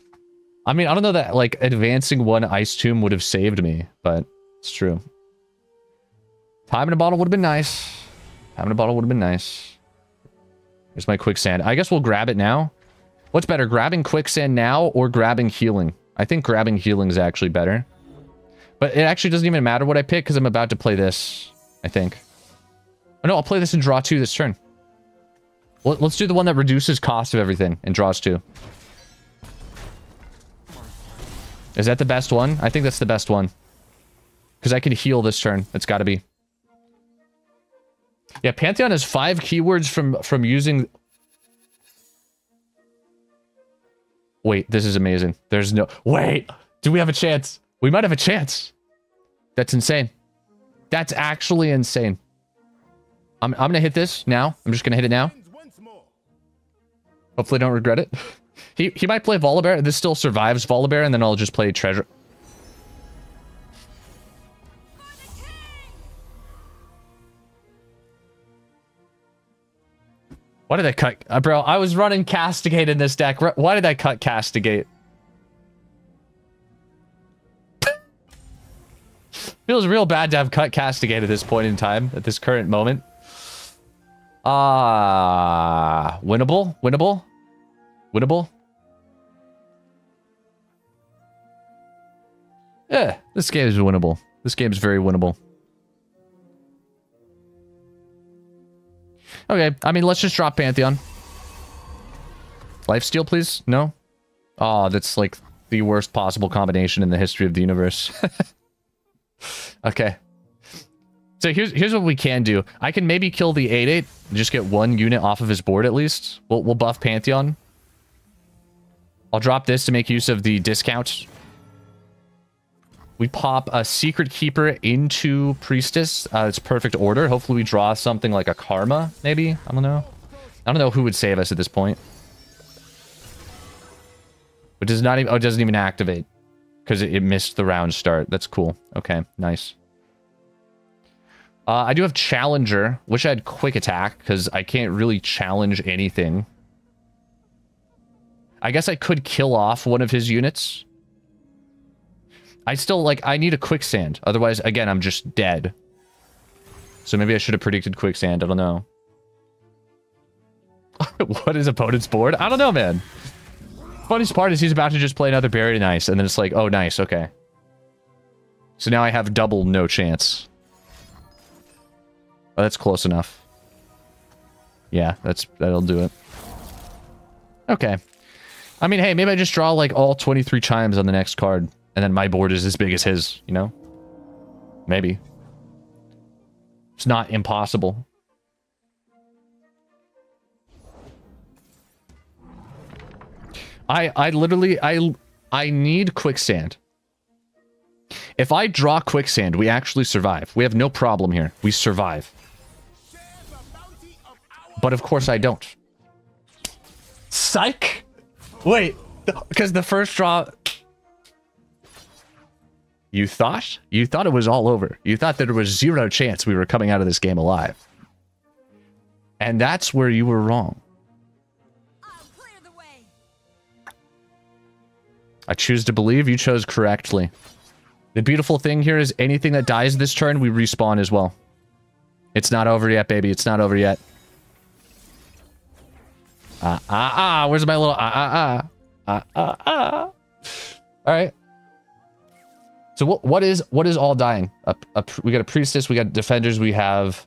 I mean, I don't know that, like, advancing one Ice Tomb would have saved me, but it's true. Time in a bottle would have been nice. Time in a bottle would have been nice. Here's my quicksand. I guess we'll grab it now. What's better, grabbing quicksand now or grabbing healing? I think grabbing healing is actually better. But it actually doesn't even matter what I pick because I'm about to play this, I think. Oh, no, I'll play this and draw two this turn. Let's do the one that reduces cost of everything and draws two. Is that the best one? I think that's the best one. Because I can heal this turn. It's got to be. Yeah, Pantheon has five keywords from, from using... Wait, this is amazing. There's no... Wait! Do we have a chance? We might have a chance. That's insane. That's actually insane. I'm, I'm going to hit this now. I'm just going to hit it now. Hopefully don't regret it. He he might play Volibear. This still survives Volibear, and then I'll just play Treasure. Why did I cut? Uh, bro, I was running Castigate in this deck. Why did I cut Castigate? Feels real bad to have cut Castigate at this point in time, at this current moment. Ah, uh, winnable? Winnable? Winnable? Yeah, this game is winnable. This game is very winnable. Okay, I mean, let's just drop Pantheon. Lifesteal, please? No? Oh, that's like the worst possible combination in the history of the universe. okay. So here's here's what we can do. I can maybe kill the 8-8 and just get one unit off of his board at least. We'll, we'll buff Pantheon. I'll drop this to make use of the discount we pop a Secret Keeper into Priestess. Uh, it's perfect order. Hopefully we draw something like a Karma, maybe? I don't know. I don't know who would save us at this point. It does not even... Oh, it doesn't even activate. Because it, it, missed the round start. That's cool. Okay, nice. Uh, I do have Challenger. Wish I had Quick Attack, because I can't really challenge anything. I guess I could kill off one of his units. I still, like, I need a quicksand. Otherwise, again, I'm just dead. So maybe I should have predicted quicksand. I don't know. what is opponent's board? I don't know, man. Funniest part is he's about to just play another buried in ice, and then it's like, oh, nice, okay. So now I have double no chance. Oh, that's close enough. Yeah, that's that'll do it. Okay. I mean, hey, maybe I just draw like all 23 chimes on the next card, and then my board is as big as his, you know? Maybe. It's not impossible. I I literally I I need quicksand. If I draw quicksand, we actually survive. We have no problem here. We survive. But of course I don't. Psych! Wait, because the first draw... You thought? You thought it was all over. You thought there was zero chance we were coming out of this game alive. And that's where you were wrong. I choose to believe you chose correctly. The beautiful thing here is anything that dies this turn, we respawn as well. It's not over yet, baby. It's not over yet. Ah, ah, ah. Where's my little ah, ah, ah. Ah, ah, ah. All right. So what what is what is all dying? A, a, we got a priestess, we got defenders, we have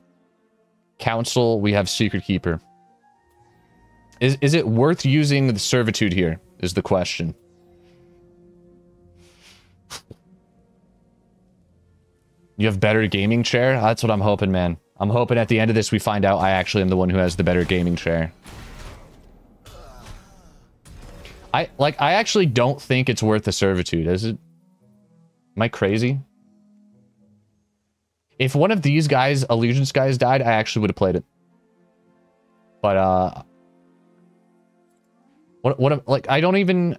council, we have secret keeper. Is is it worth using the servitude here? Is the question. You have better gaming chair? That's what I'm hoping, man. I'm hoping at the end of this we find out I actually am the one who has the better gaming chair. I, like, I actually don't think it's worth the servitude, is it? Am I crazy? If one of these guys, Allegiance guys, died, I actually would have played it. But, uh... What, what, like, I don't even...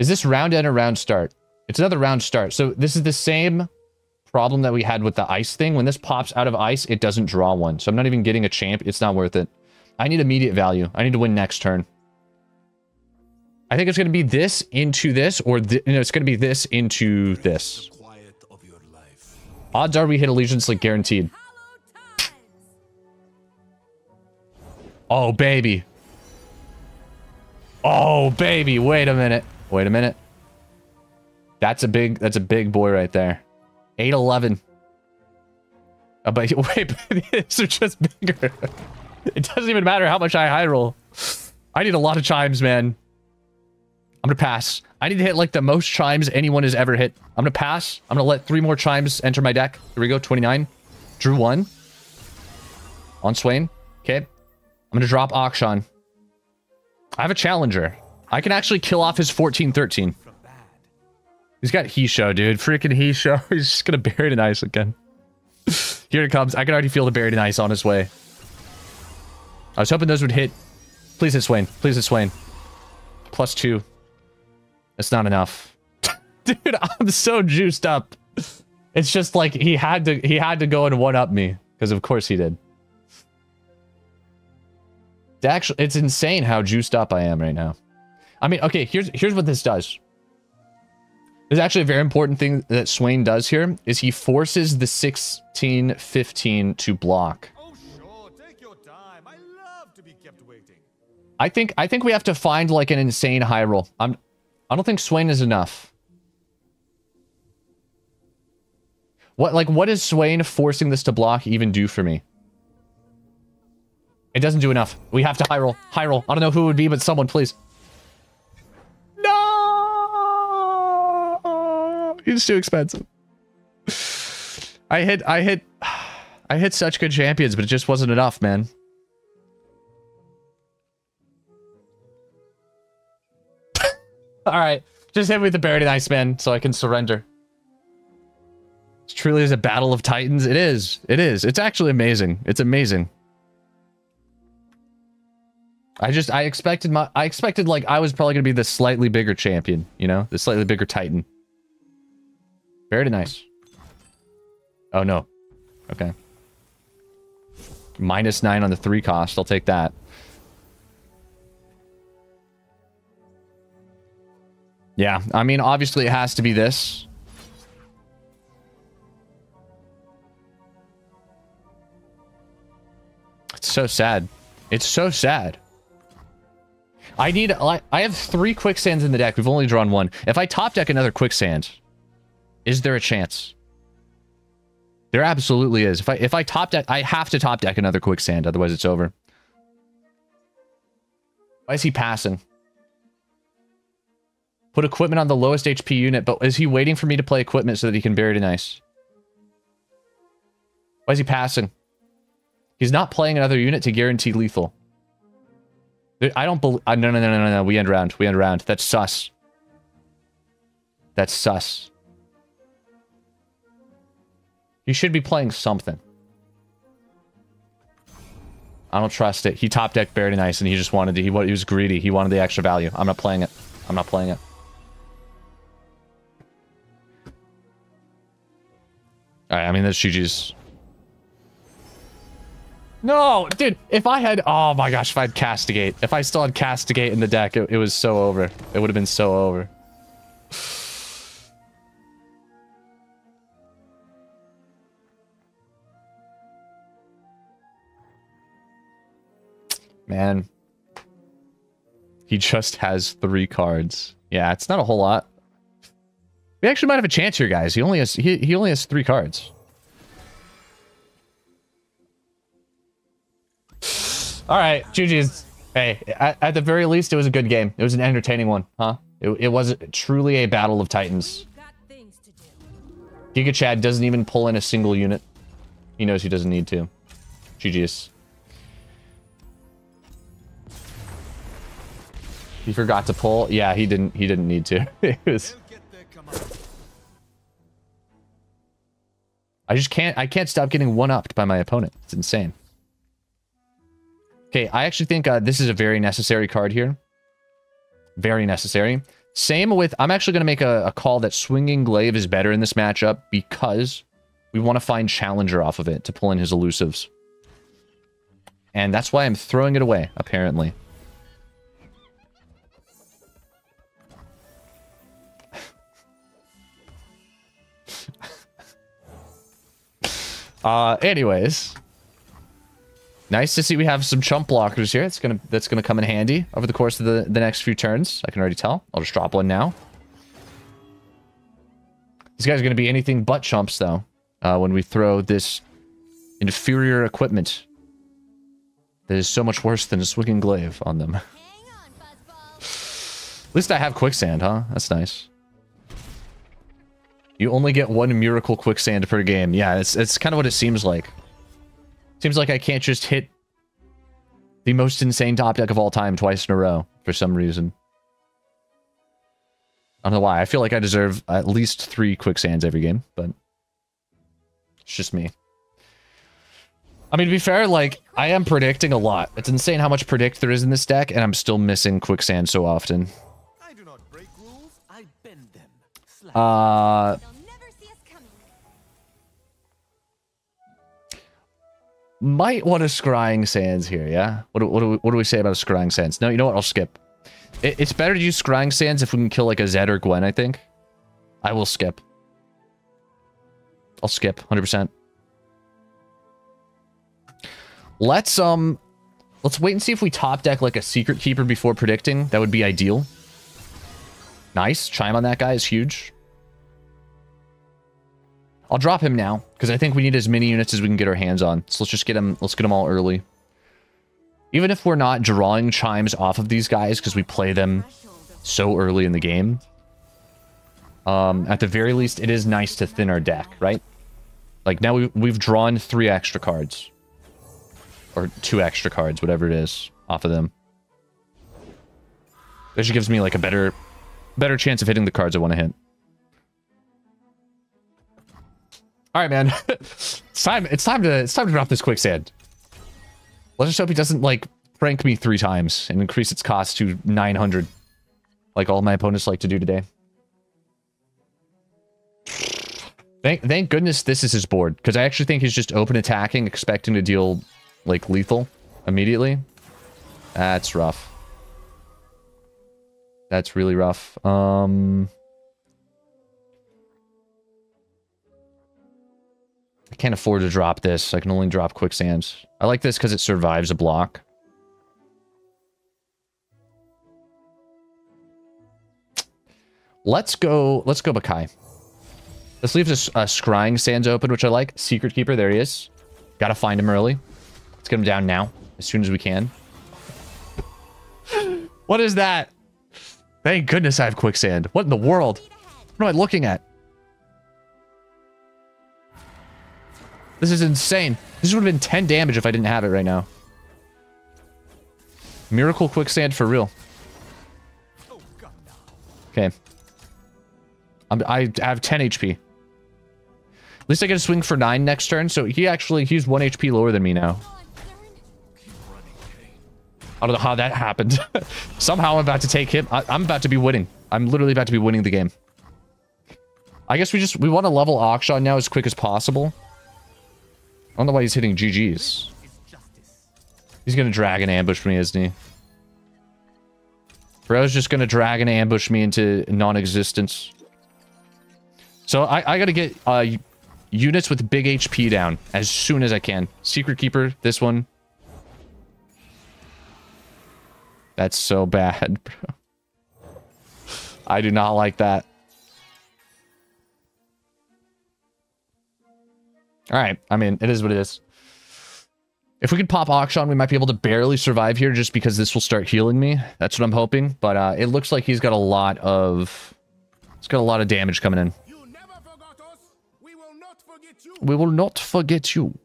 Is this round end or round start? It's another round start. So this is the same problem that we had with the ice thing. When this pops out of ice, it doesn't draw one. So I'm not even getting a champ. It's not worth it. I need immediate value. I need to win next turn. I think it's going to be this into this, or it's going to be this into this. Odds are we hit allegiance like guaranteed. Oh, baby. Oh, baby. Wait a minute. Wait a minute. That's a big, that's a big boy right there. 811. Uh, but wait, but these are just bigger. It doesn't even matter how much I high roll. I need a lot of chimes, man. I'm gonna pass. I need to hit like the most chimes anyone has ever hit. I'm gonna pass. I'm gonna let three more chimes enter my deck. Here we go, 29. Drew one. On Swain. Okay. I'm gonna drop Akshan. I have a challenger. I can actually kill off his 14-13. He's got Hisho, dude. Freaking Hisho. He's just gonna bury the ice again. Here it comes. I can already feel the buried ice on his way. I was hoping those would hit. Please hit Swain. Please hit Swain. Plus two. It's not enough. Dude, I'm so juiced up. It's just like he had to he had to go and one up me. Because of course he did. It's actually it's insane how juiced up I am right now. I mean, okay, here's here's what this does. There's actually a very important thing that Swain does here is he forces the 16 15 to block. Oh, sure. Take your time. I love to be kept waiting. I think I think we have to find like an insane high roll. I'm I don't think Swain is enough. What, like, what is Swain forcing this to block even do for me? It doesn't do enough. We have to. High roll. I don't know who it would be, but someone, please. No! He's too expensive. I hit, I hit, I hit such good champions, but it just wasn't enough, man. All right. Just hit me with the Buried Ice Man so I can surrender. It truly is a battle of titans. It is. It is. It's actually amazing. It's amazing. I just, I expected my, I expected like I was probably going to be the slightly bigger champion, you know? The slightly bigger titan. Very nice. Oh, no. Okay. Minus nine on the three cost. I'll take that. Yeah, I mean, obviously it has to be this. It's so sad. It's so sad. I need, I have three quicksands in the deck. We've only drawn one. If I top deck another quicksand, Is there a chance? There absolutely is. If I if I top deck, I have to top deck another quicksand, otherwise it's over. Why is he passing? Put equipment on the lowest HP unit, but is he waiting for me to play equipment so that he can bury it nice? Why is he passing? He's not playing another unit to guarantee lethal. I don't believe... Uh, no, no, no, no, no. We end round. We end round. That's sus. That's sus. He should be playing something. I don't trust it. He top decked Buried in Ice and he just wanted to... He, he was greedy. He wanted the extra value. I'm not playing it. I'm not playing it. I mean, that's GG's. No, dude, if I had... Oh my gosh, if I had Castigate. If I still had Castigate in the deck, it, it was so over. It would have been so over. Man. He just has three cards. Yeah, it's not a whole lot. We actually might have a chance here, guys. He only has he, he only has three cards. All right, GG's. Hey, at, at, the very least, it was a good game. It was an entertaining one, huh? It, it was truly a battle of titans. Giga Chad doesn't even pull in a single unit. He knows he doesn't need to. GG's. He forgot to pull. Yeah, he didn't. He didn't need to. it was. I just can't. I can't stop getting one upped by my opponent. It's insane. Okay, I actually think uh, this is a very necessary card here. Very necessary. Same with, I'm actually going to make a, a, call that Swinging Glaive is better in this matchup because we want to find Challenger off of it to pull in his elusives. And that's why I'm throwing it away, apparently. Uh, anyways, Nice to see we have some chump blockers here. It's gonna that's gonna come in handy over the course of the, the next few turns. I can already tell. I'll just drop one now. These guys are gonna be anything but chumps though. Uh, when we throw this inferior equipment that is so much worse than a swinging glaive on them. On, At least I have quicksand, huh? That's nice. You only get one miracle quicksand per game. Yeah, it's it's kind of what it seems like. Seems like I can't just hit the most insane top deck of all time twice in a row for some reason. I don't know why. I feel like I deserve at least three quicksands every game, but it's just me. I mean, to be fair, like, I am predicting a lot. It's insane how much predict there is in this deck, and I'm still missing quicksand so often. I uh, might want a scrying sands here, yeah? What, what, do we, what do we say about a scrying sands? No, you know what? I'll skip. It, it's better to use scrying sands if we can kill like a Zed or Gwen, I think. I will skip. I'll skip, 100%. Let's, um... Let's wait and see if we top deck like a Secret Keeper before predicting. That would be ideal. Nice. Chime on that guy is huge. I'll drop him now because I think we need as many units as we can get our hands on. So let's just get them. Let's get them all early. Even if we're not drawing chimes off of these guys because we play them so early in the game. Um, at the very least, it is nice to thin our deck, right? Like now we, we've drawn three extra cards. Or two extra cards, whatever it is, off of them. Just gives me like a better, better chance of hitting the cards I want to hit. All right, man. it's time. It's time to. It's time to drop this quicksand. Let's just hope he doesn't like prank me three times and increase its cost to 900, like all my opponents like to do today. Thank, thank goodness this is his board, because I actually think he's just open attacking, expecting to deal, like, lethal immediately. That's rough. That's really rough. Um... can't afford to drop this. I can only drop quicksands. I like this because it survives a block. Let's go. Let's go Baccai. This leaves a, a scrying sands open, which I like. Secret Keeper, there he is. Gotta find him early. Let's get him down now, as soon as we can. what is that? Thank goodness I have quicksand. What in the world? What am I looking at? This is insane. This would have been 10 damage if I didn't have it right now. Miracle quicksand for real. Okay. I'm, I have 10 HP. At least I get a swing for 9 next turn, so he actually, he's 1 HP lower than me now. I don't know how that happened. Somehow I'm about to take him. I, am about to be winning. I'm literally about to be winning the game. I guess we just, we want to level Akshan now as quick as possible. I don't know why he's hitting GG's. He's gonna drag and ambush me, isn't he? Bro's just gonna drag and ambush me into non-existence. So I, I gotta get uh, units with big HP down as soon as I can. Secret Keeper, this one. That's so bad, bro. I do not like that. All right. I mean, it is what it is. If we could pop Akshan, we might be able to barely survive here just because this will start healing me. That's what I'm hoping. But uh, it looks like he's got a lot of... He's got a lot of damage coming in. We will not forget you. We will not forget you.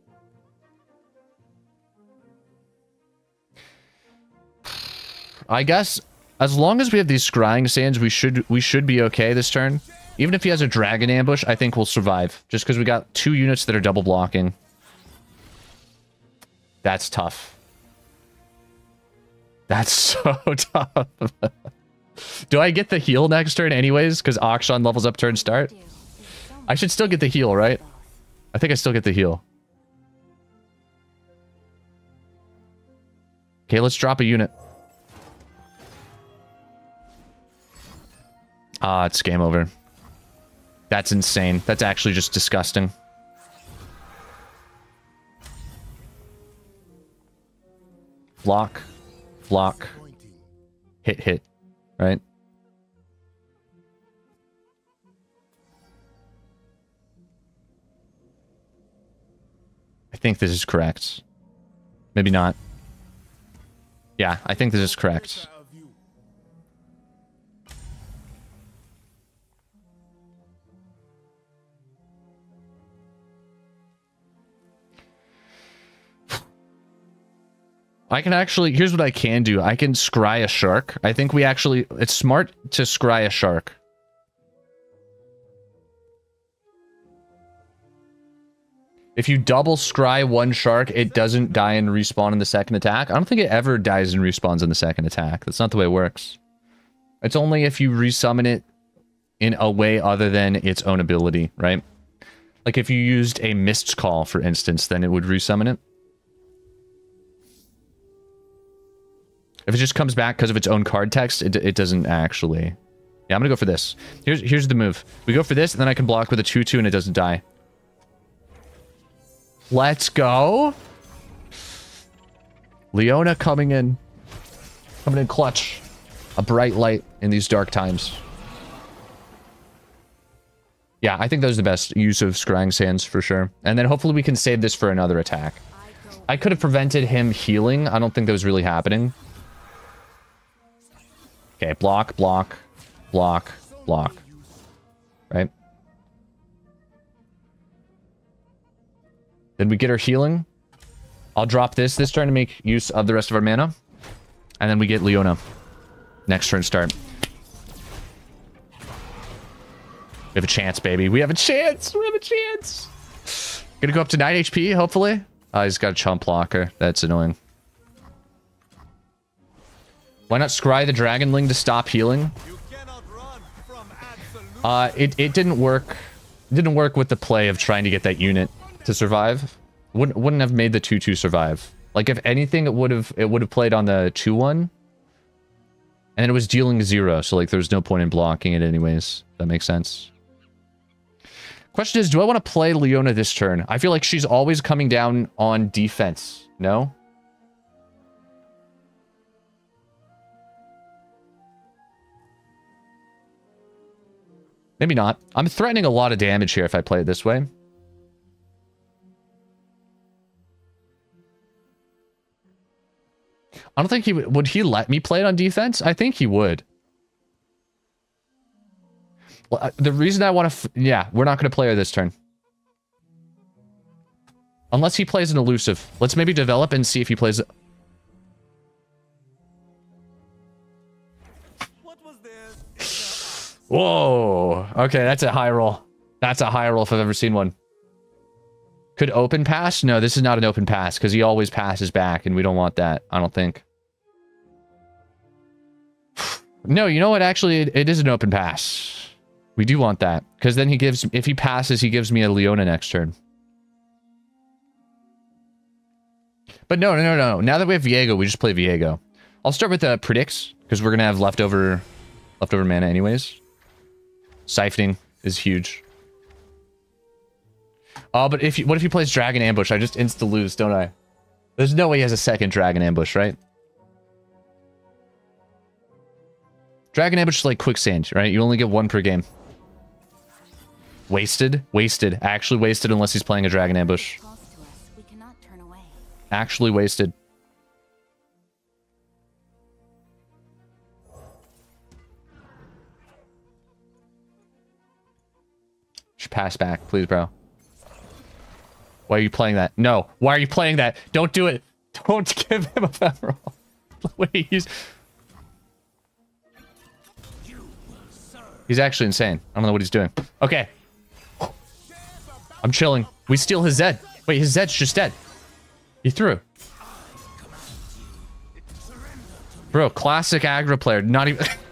I guess as long as we have these scrying sands, we should we should be okay this turn. Even if he has a dragon ambush, I think we'll survive. Just because we got two units that are double blocking. That's tough. That's so tough. Do I get the heal next turn anyways? Because Akshan levels up turn start? I should still get the heal, right? I think I still get the heal. Okay, let's drop a unit. Ah, it's game over. That's insane. That's actually just disgusting. Block. Block. Hit, hit. Right? I think this is correct. Maybe not. Yeah, I think this is correct. I can actually, here's what I can do. I can scry a shark. I think we actually, it's smart to scry a shark. If you double scry one shark, it doesn't die and respawn in the second attack. I don't think it ever dies and respawns in the second attack. That's not the way it works. It's only if you resummon it in a way other than its own ability, right? Like if you used a Mist's Call, for instance, then it would resummon it. If it just comes back because of its own card text, it, it doesn't actually... Yeah, I'm gonna go for this. Here's here's the move. We go for this, and then I can block with a 2-2 and it doesn't die. Let's go. Leona coming in. Coming in clutch. A bright light in these dark times. Yeah, I think that was the best use of Scrying Sands for sure. And then hopefully we can save this for another attack. I could have prevented him healing. I don't think that was really happening. Okay, block, block, block, block. Right? Then we get our healing. I'll drop this this turn to make use of the rest of our mana. And then we get Leona. Next turn start. We have a chance, baby. We have a chance. We have a chance. Gonna go up to 9 HP, hopefully. Oh, he's got a chump blocker. That's annoying. Why not scry the Dragonling to stop healing? Uh, it, it didn't work. It didn't work with the play of trying to get that unit to survive. Wouldn't wouldn't have made the 2-2 survive. Like if anything, it would have it would have played on the 2-1. And it was dealing zero, so like there's no point in blocking it anyways. That makes sense. Question is, do I want to play Leona this turn? I feel like she's always coming down on defense. No? Maybe not. I'm threatening a lot of damage here if I play it this way. I don't think he would. Would he let me play it on defense? I think he would. Well, uh, the reason I want to... Yeah, we're not going to play her this turn. Unless he plays an elusive. Let's maybe develop and see if he plays... Whoa. Okay, that's a high roll. That's a high roll if I've ever seen one. Could open pass? No, this is not an open pass because he always passes back and we don't want that. I don't think. No, you know what? Actually, it, it is an open pass. We do want that because then he gives, if he passes, he gives me a Leona next turn. But no, no, no, no. Now that we have Viego, we just play Viego. I'll start with uh, predicts because we're gonna have leftover, leftover mana anyways. Siphoning is huge. Oh, but if you, what if he plays Dragon Ambush? I just insta lose, don't I? There's no way he has a second Dragon Ambush, right? Dragon Ambush is like Quicksand, right? You only get one per game. Wasted? Wasted. Actually wasted unless he's playing a Dragon Ambush. Actually wasted. Pass back, please, bro. Why are you playing that? No. Why are you playing that? Don't do it. Don't give him a. Wait, he's... He's actually insane. I don't know what he's doing. Okay. I'm chilling. We steal his Zed. Wait, his Zed's just dead. He threw. Bro, classic aggro player. Not even...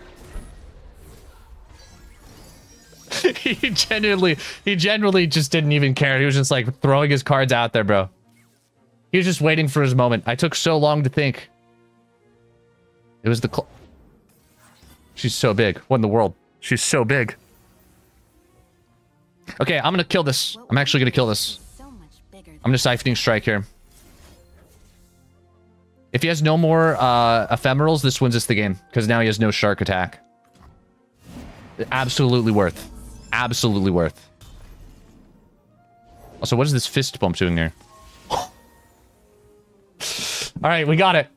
he genuinely, he genuinely just didn't even care. He was just like throwing his cards out there, bro. He was just waiting for his moment. I took so long to think. It was the... She's so big. What in the world? She's so big. Okay, I'm gonna kill this. I'm actually gonna kill this. I'm gonna siphoning strike here. If he has no more uh, ephemerals, this wins us the game. Because now he has no shark attack. Absolutely worth. Absolutely worth. Also, what is this fist bump doing here? All right, we got it.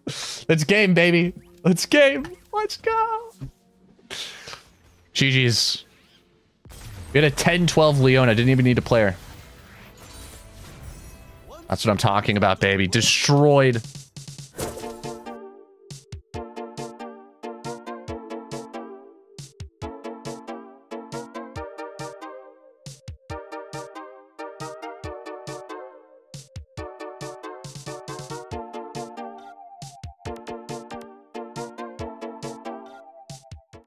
Let's game, baby. Let's game. Let's go. GG's. We had a 10-12 Leona. Didn't even need a player. That's what I'm talking about, baby. Destroyed.